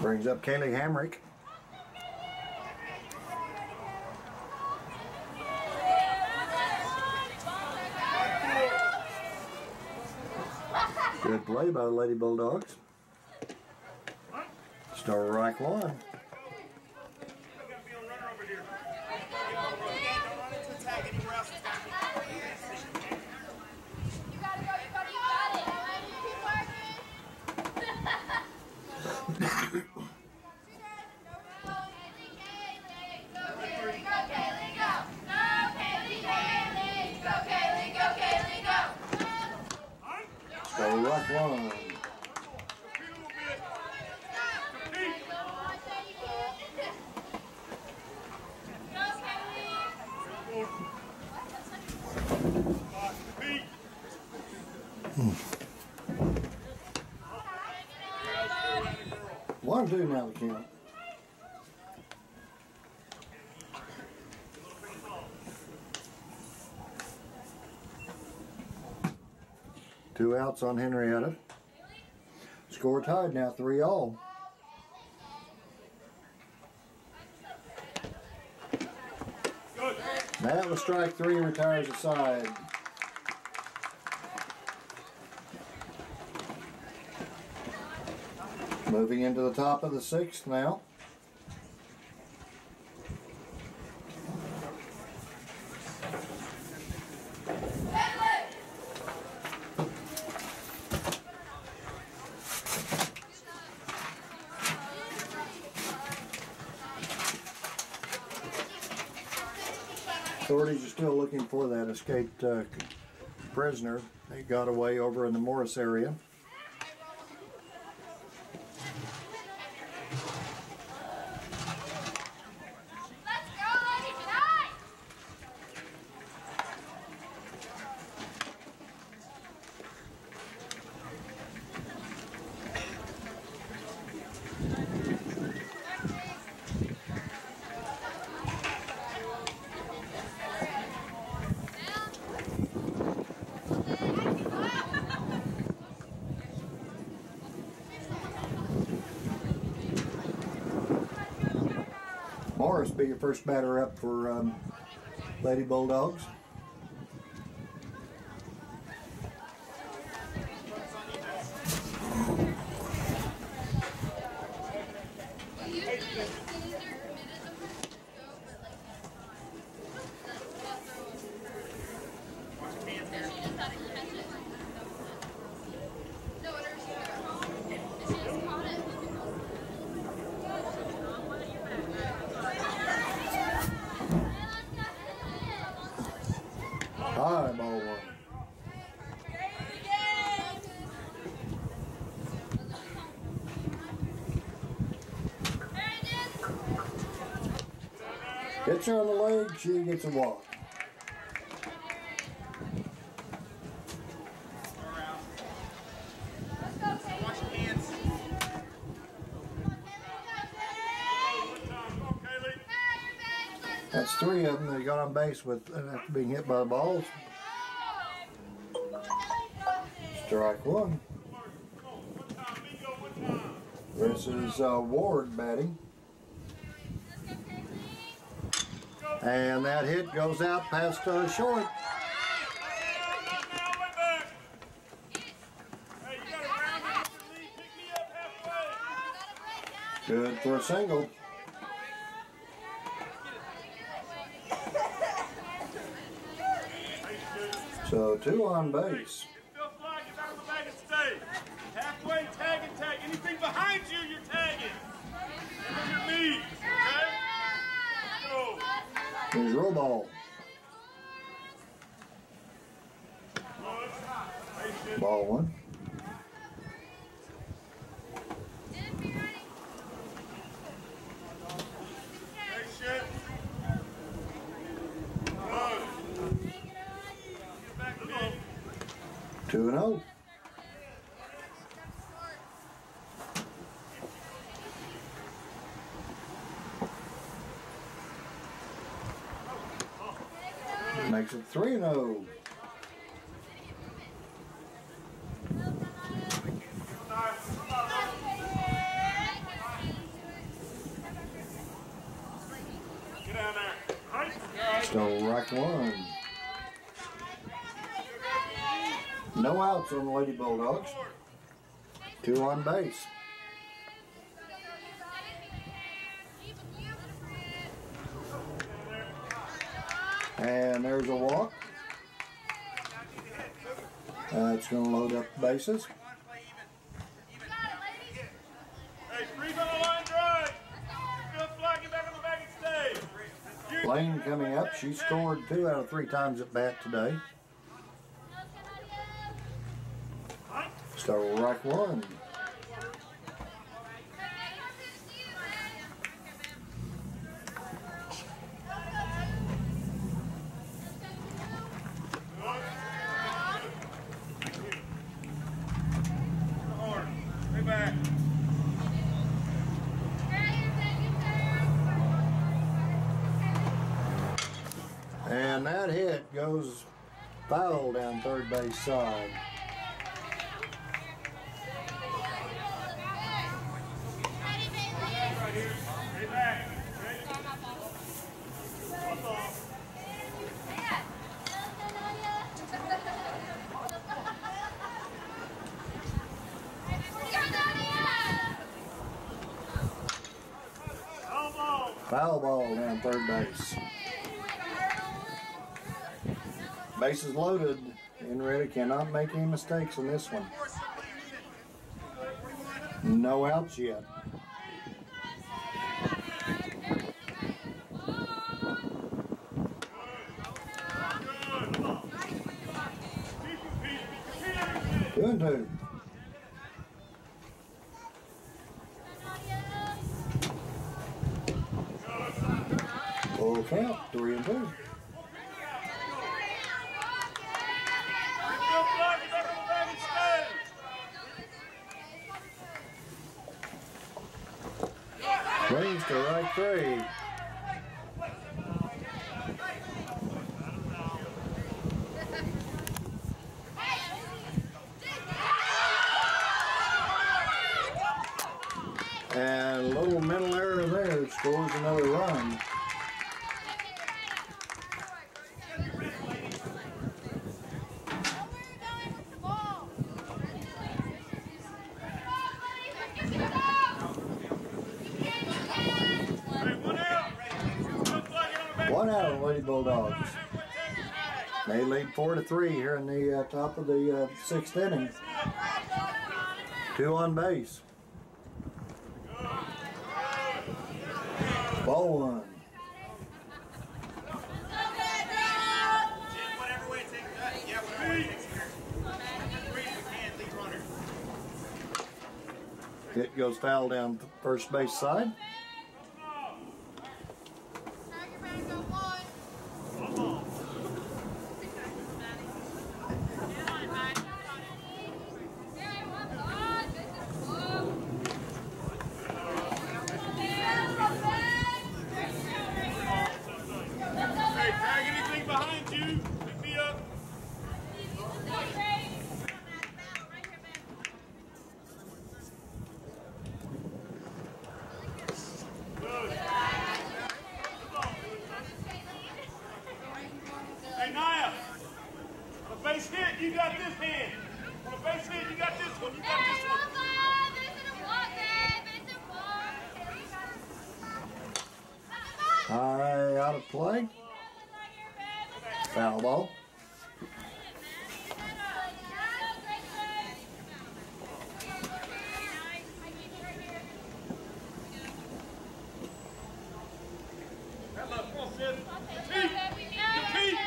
Brings up Kaylee Hamrick. Good play by the Lady Bulldogs. Star right one. Got to be a runner over here. Don't run into attack anywhere else. It's gotta be- You gotta go, you gotta, you got it. Keep working. Go, Kaylee, Kaylee. Go, Kaylee, go, Kaylee, go. Go, Kaylee, Kaylee. Go, Kaylee, go, Kaylee, go. Star right one. Compete a little bit. Compete. Compete. One two now the count. Two outs on Henrietta. Score tied now, three all. That was strike three, retires aside. Moving into the top of the sixth now. Authorities are still looking for that escaped uh, prisoner. They got away over in the Morris area. Be your first batter up for um, Lady Bulldogs. Hits her on the leg, she gets a walk. Let's go, Kaylee. Watch your hands. One time. On, Kaylee. That's three of them that got on base with after being hit by the balls. Strike one. This is uh, Ward batting. And that hit goes out past uh, short. Good for a single. So two on base. 2 0. Makes it 3 0. Outs on the Lady Bulldogs. Two on base. And there's a walk. That's going to load up the bases. Lane coming up. She scored two out of three times at bat today. Strike one. Hard. Way back. And that hit goes foul down third base side. Way back. Ready? Up off. Elbow. Foul ball down third base. Bases loaded. Henrietta cannot make any mistakes on this one. No outs yet. Two and two. Full count, three and two. Phil Fly, get back on the bag and stay. Swings to right three. And a little mental error there scores another run. Hey, one out. Phil Fly, get on the bag. One out of Lady Bulldogs. Halfway, tag and tag. They lead four to three here in the uh, top of the uh, sixth inning. Two on base. Ball one. It goes foul down the first base side. out of play. Foul ball. Come on, Sid. Repeat. Repeat.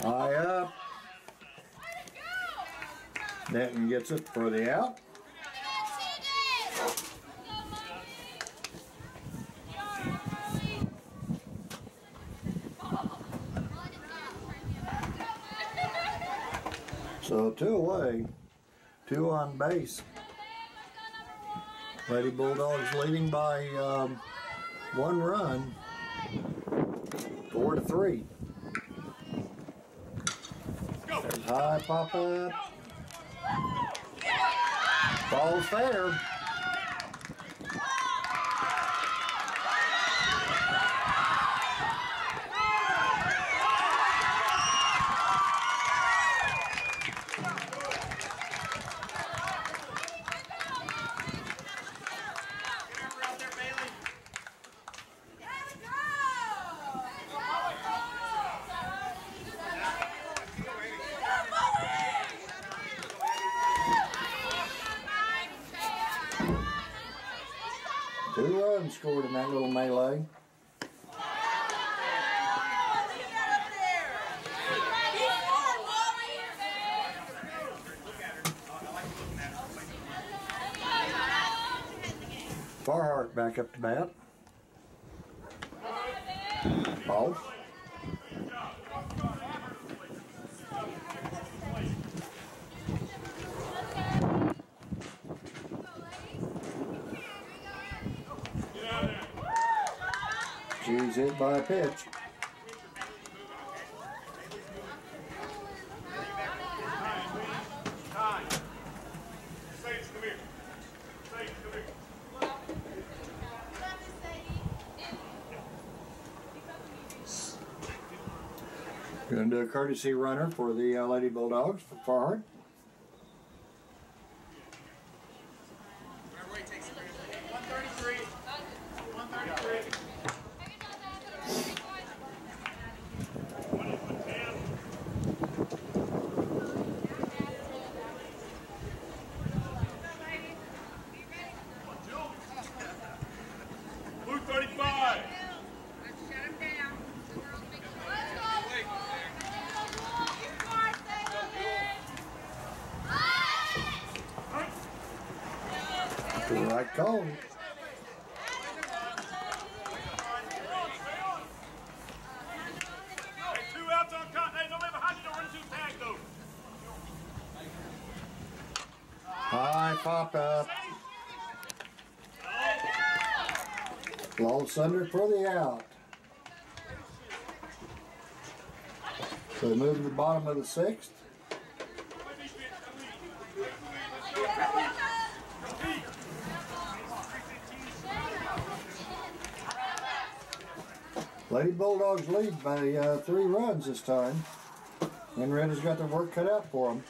High up. Denton gets it for the out. So two away, two on base. Lady Bulldogs leading by um, one run, four to three. High pop up. Ball's fair. Get her out there, Bailey. Two runs scored in that little melee. Farhart back up to bat. Ball. She's hit by a pitch. Time. Sage, come here. Sage, come here. To do a courtesy runner for the uh, Lady Bulldogs for Farhart. Whatever way it takes it. 133. 133. Blue 35. Right call. Hey, two outs on cut. Hey, nobody behind you. Don't run two tag though. High pop up. Lost under for the out. So move to the bottom of the sixth. Lady Bulldogs lead by uh, three runs this time. And Henrietta's got their work cut out for them.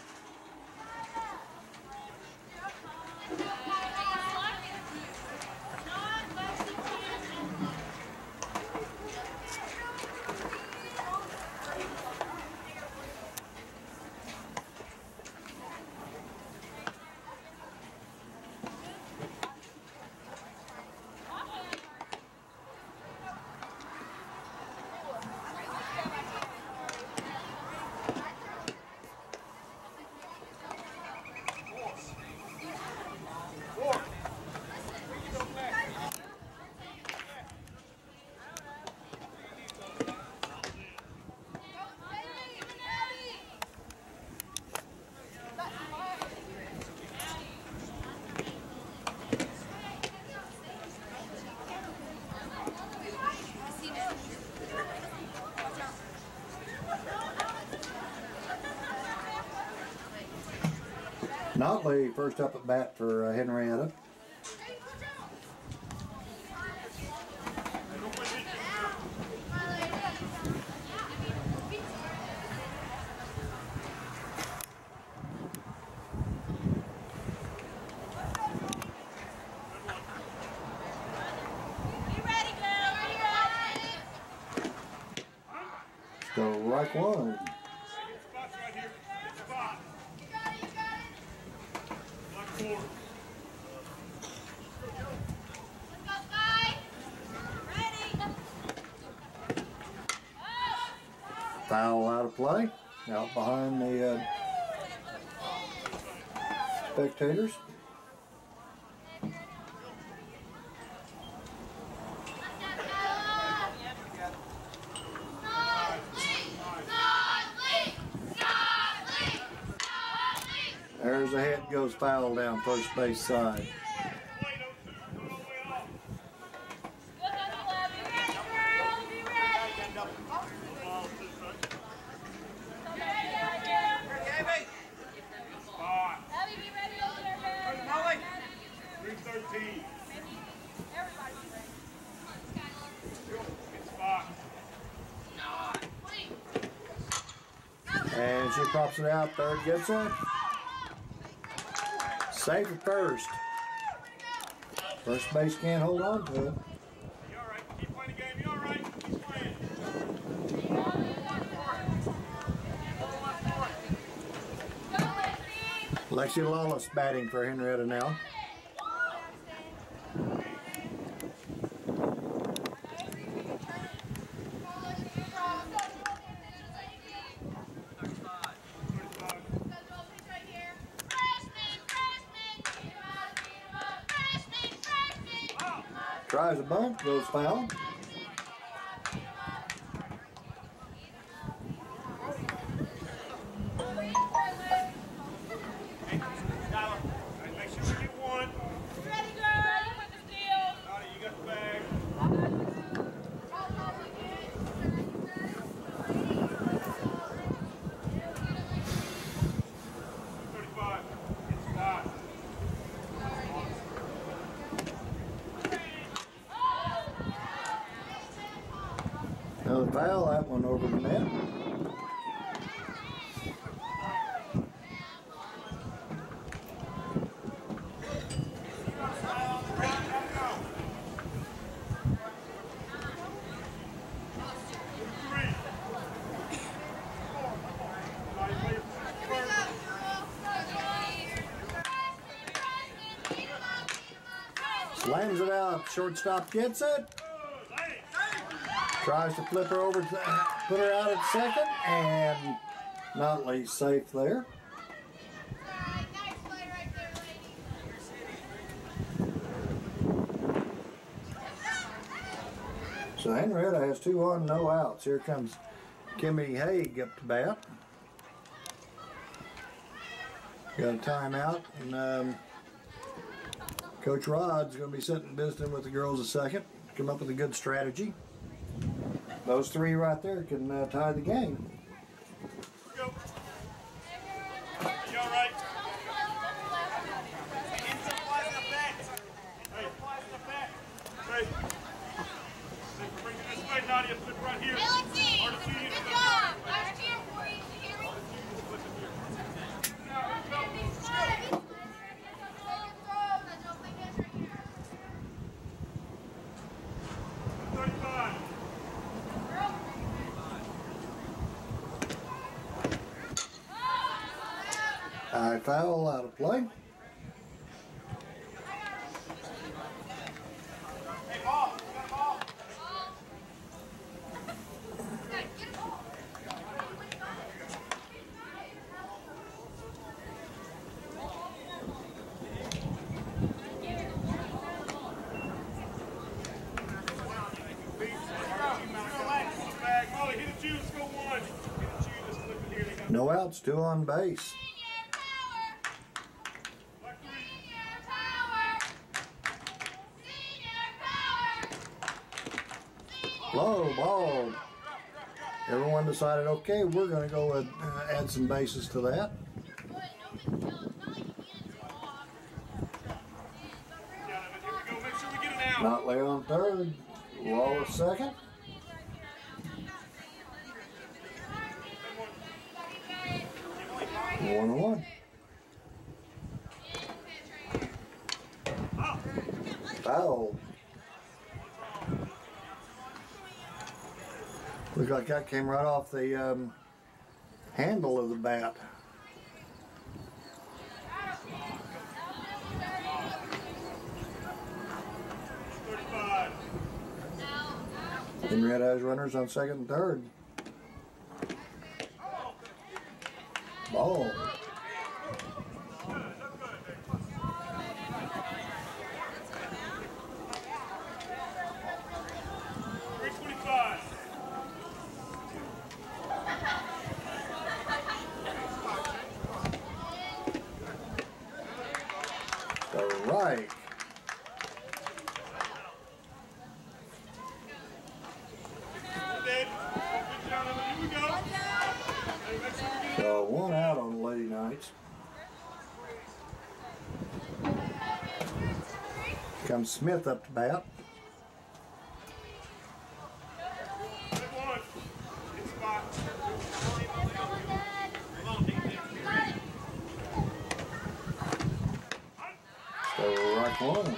Bailey first up at bat for uh, Henrietta. Strike one. Play. Out behind the uh, spectators. There's a hit goes foul down first base side. Play those two. Go all the way off. Ball to the front. Spot. Three thirteen. Get spot. She pops it out. Third gets it. Safe at first. First base can't hold on to it. Lexi Lawless batting for Henrietta now. Tries a bunt, goes foul. All right, make sure we get one. Dottie, you got the bag. Thirty-five. Get spot. Another foul, that one over the net. Three. Dottie, play your first. Slams it out. Shortstop gets it. Tries to flip her over, to, put her out at second, and Notley safe there. So Henrietta has two on, no outs. Here comes Kimmy Haig up to bat. Got a timeout, and um, Coach Rod's going to be sitting visiting with the girls a second. Come up with a good strategy. Those three right there can uh, tie the game. go. You all right? Hey. Hey. Hey, bring it this way, Nadia. Flip right here. Hey, Lexi, Hard to see you. good job. I was cheering for you. Did you hear me? Flip it here. Thirty-five. High foul out of play. Bag. Molly, hit it you. Let's go one. Hit it you. Let's flip it here. Outs, two on base. Low ball. Everyone decided, okay, we're going to go and uh, add some bases to that. Out. Notley on third, Wallace second. One and one. Foul. Looks like that came right off the um, handle of the bat. Henrietta has runners on second and third. Ball. Three twenty-five. Strike. Dead. Good job, Emma. Here we go. Hey, make sure we get it. So one out on the Lady Knights. Comes Smith up to bat. Good one. Good spot. Strike one.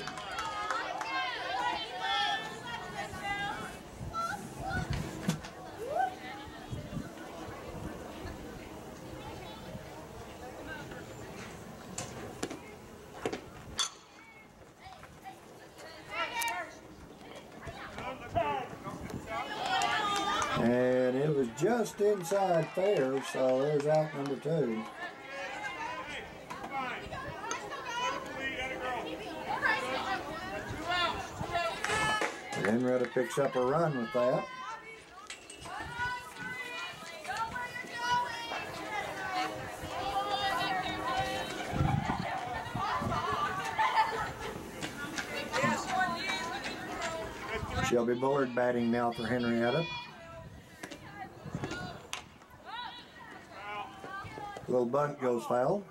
And it was just inside fair, so there's out number two. Henrietta picks up a run with that. Shelby Bullard batting now for Henrietta. Little bunt goes foul.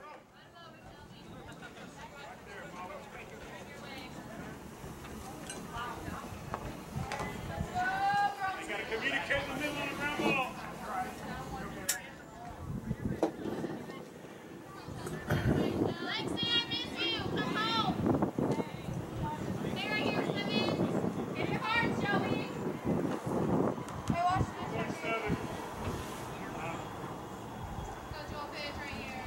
You gotta communicate in the middle on the ground ball. Lexi, I miss you. Come home. Stay right here, Simmons. Get your heart, Shelby. Hey, watch this. right here. Seven. Go Joel Page right here.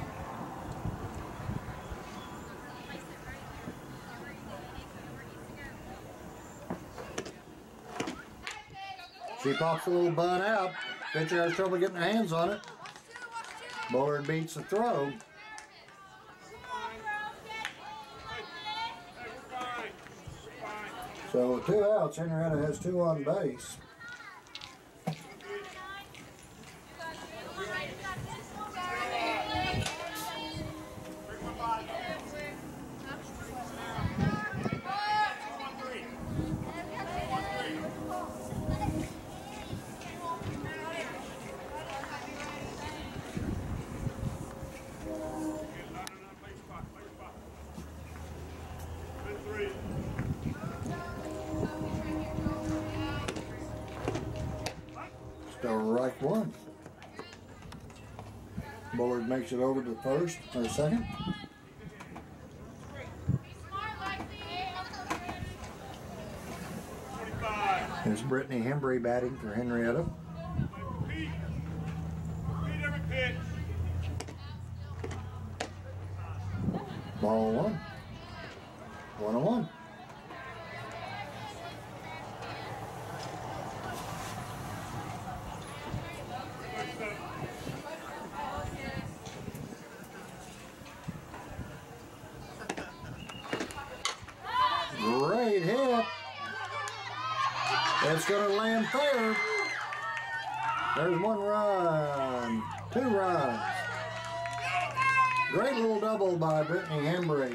She pops a little bunt out. Pitcher has trouble getting hands on it. Bullard beats the throw. So two outs, Henrietta has two on base. Makes it over to first or second. There's Brittany Hembry batting for Henrietta. Repeat. Repeat every pitch. Ball one. One on one. Great hit. It's There's one run. Two runs. Great little double by Brittany Hembry.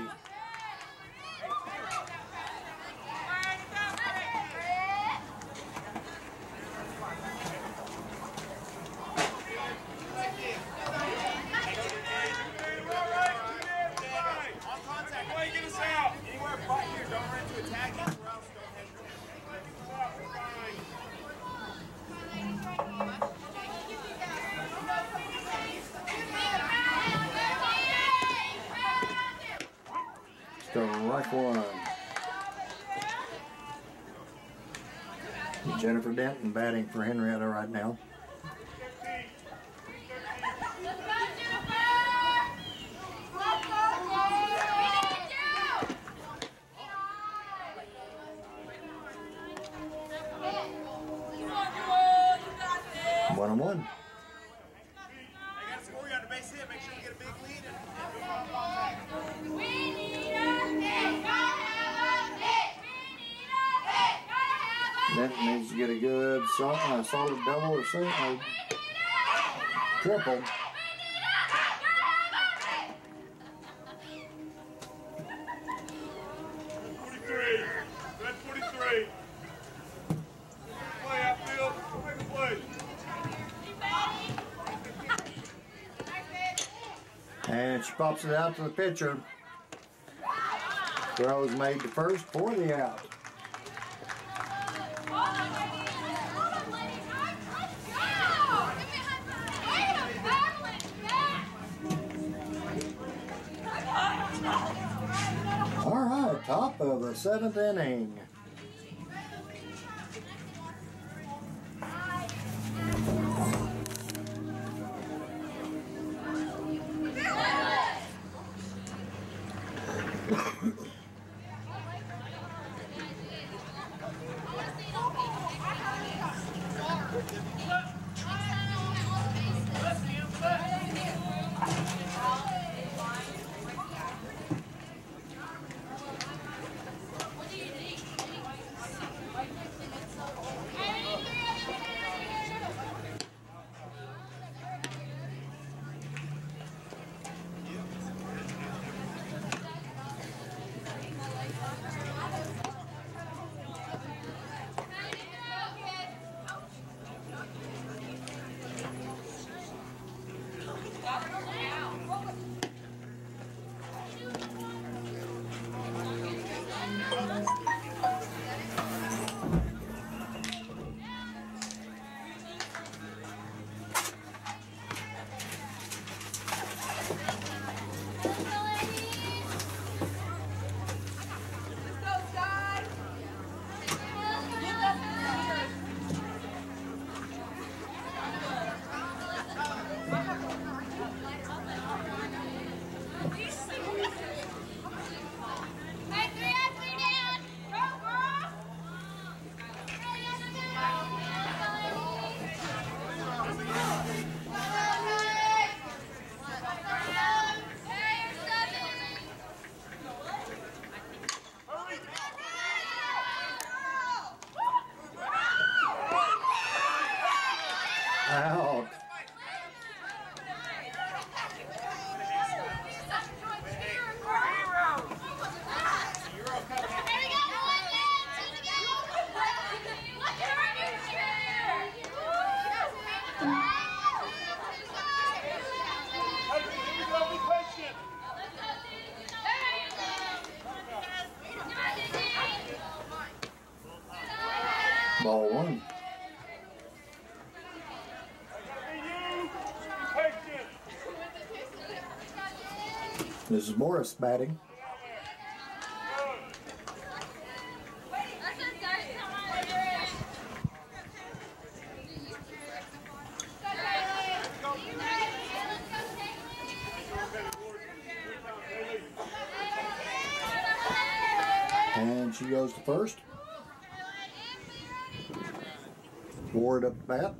On contact. Way get us out. Anywhere but here, don't run into attack, anywhere else, don't hesitate. Strike one. Jennifer Denton batting for Henrietta right now. Solid double or single, or triple. And she pops it out to the pitcher. Throw is made to first for the out. The seventh inning. Ball one. This is Morris batting. And she goes to first. Ward up bat.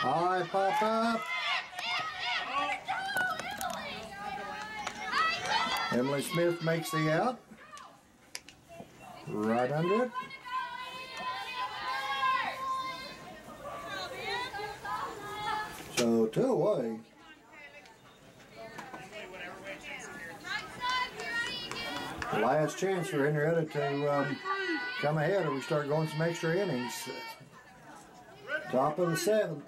High pop up. Emily Smith makes the out. Right under it. So two away. Last chance for Henrietta to um, come ahead or we start going some extra innings. Top of the seventh.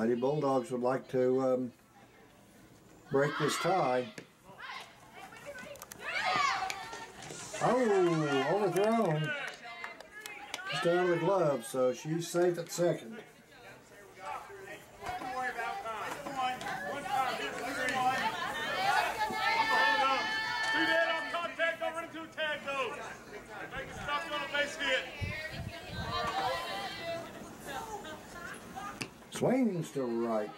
Lady Bulldogs would like to um, break this tie. Oh, overthrown. Just out of the glove, so she's safe at second. Don't worry about time. One, one time, hit the three. Hold up. Two dead on contact, go run into a tag though. Make it stop you on a base hit. Swings to right.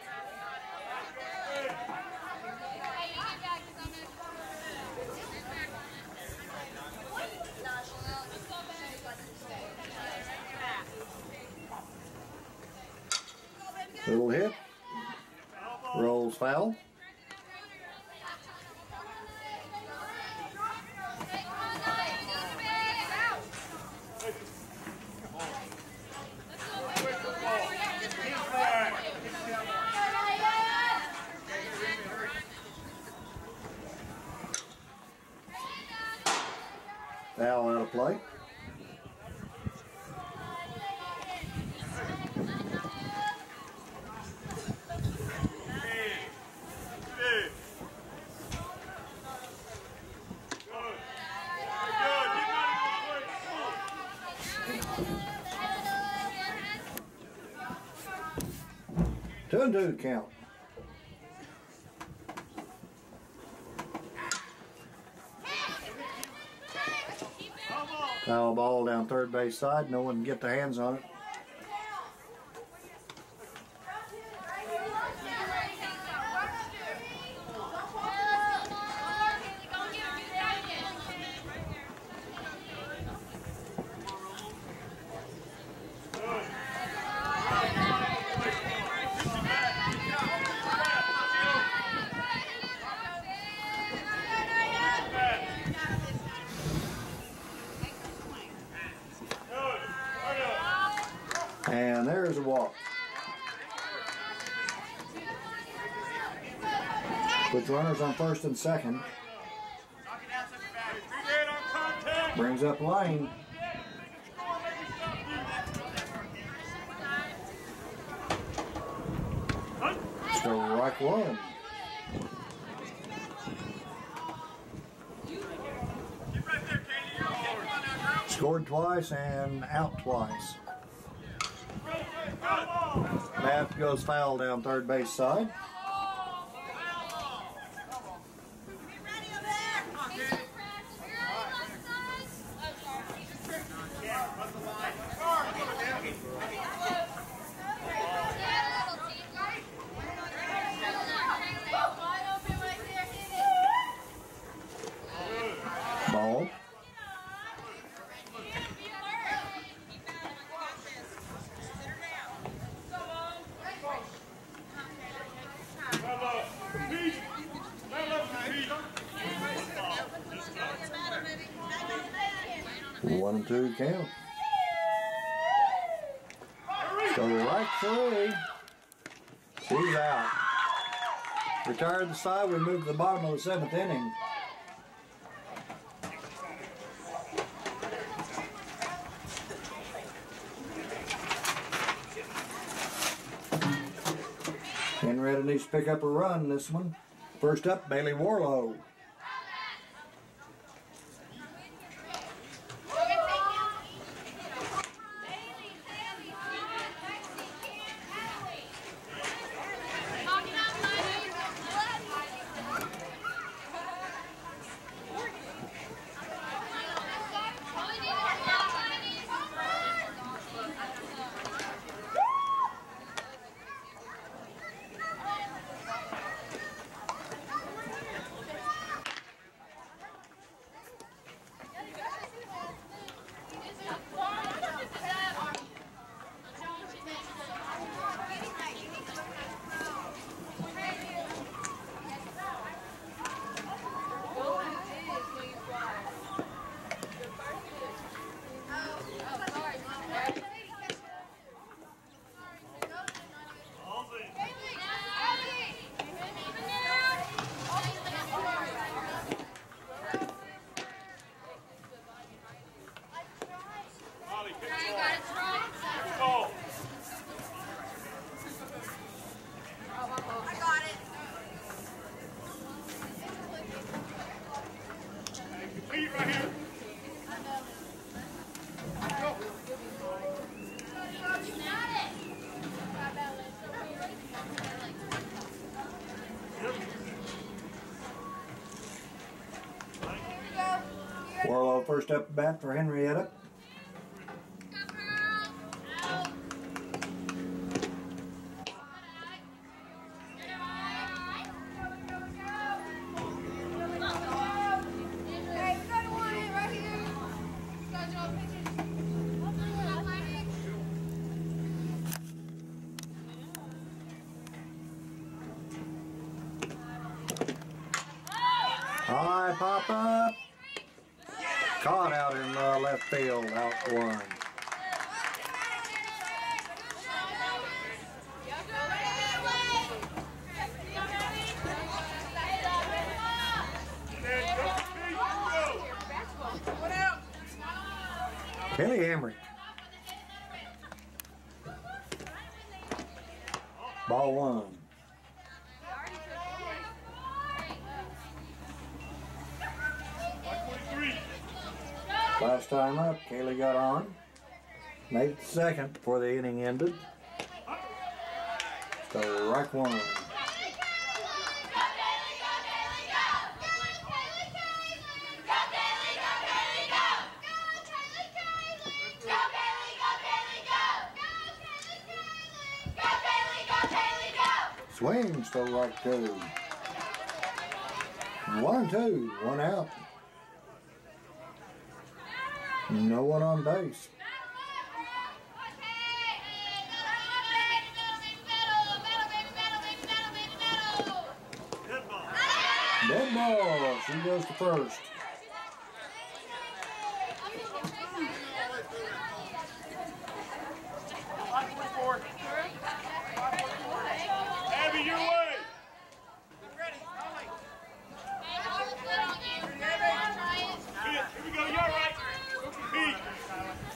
Little hit. Rolls foul. Foul out of play. Good. Good. Good. Get ready to play. And two count. Foul ball down third base side. No one can get their hands on it. Good. Hurry up. And there's a walk. Puts runners on first and second. Brings up Lane. One. Get right there, Katie. You're okay. Come on now, girl. Scored twice and out twice. Math goes foul down third base side. Ball. Hello. Compete. Hello, compete. One and two count. So right three. She's out. Retired the side. We move to the bottom of the seventh inning. Henrietta needs to pick up a run this one. First up, Bailey Warlow. First up bat for Henrietta. High pop up. Caught out in uh, left field, out one. Then go compete. Go. One out. Kelly Hamrick. Ball one. By 23. Last time up, Kaylee got on. Made it second before the inning ended. Strike one. Swing, still like two. One, two, one out. No one on base. Dead ball. She goes to first. Five forty-four. Abby, your way. Ready. Ollie. Here, here we go. You're right. Go compete.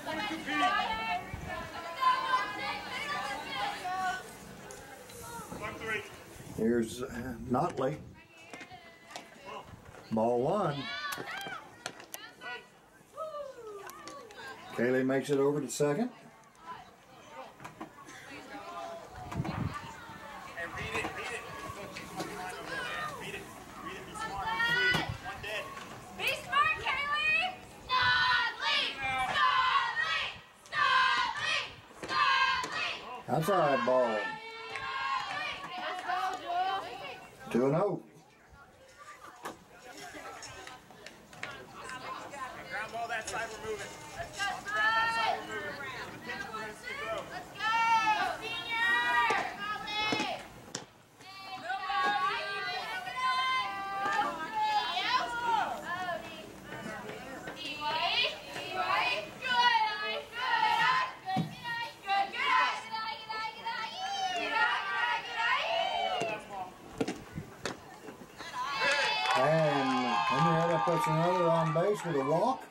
Want to compete. By three. Here's uh, Notley. Ball one. Kaylee makes it over to second. And read it, read it. Read it. Read it. Be smart. Three. One dead. Be smart, Kaylee! Snodley! Snodley! Snodley! Snodley! Outside ball. Let's go, Joel. 2 and oh. 0. Ground ball that side, we're moving. Let's go, On the ground that side, Snod! we're moving. For the pitcher, we're gonna see it grow. Let's go! Senior! Snodley! And Henrietta puts another on base with a walk.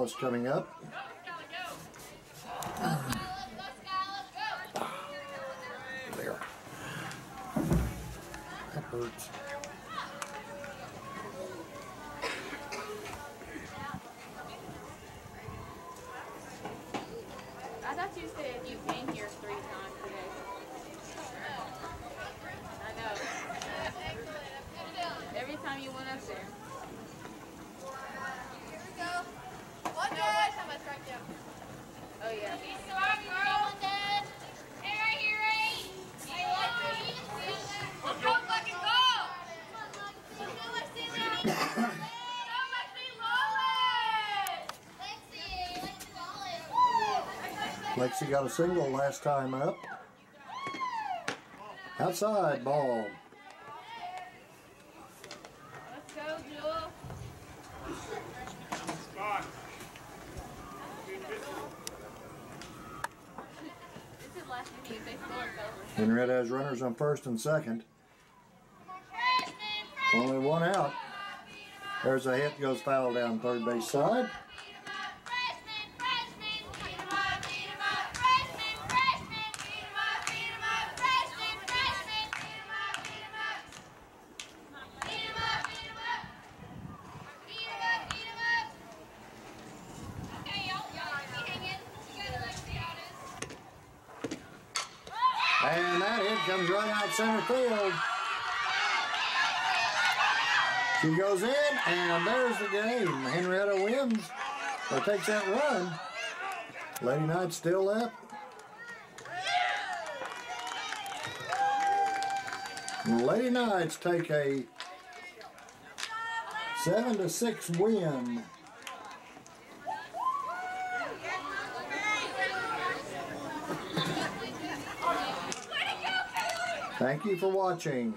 Coming up. There. That hurts. I thought you said you came here three times today. I know. Every time you went up there. Oh yeah. Let's go fucking go! Lexi got a single last time up. Outside ball. Let's go, Jewel. Five. This is last Indian baseball is over. Henrietta has runners on first and second. Only one out. There's a hit, goes foul down third base side. And uh, there's the game. Henrietta wins, or takes that run. Lady Knights still up. Lady Knights take a seven to six win. Thank you for watching.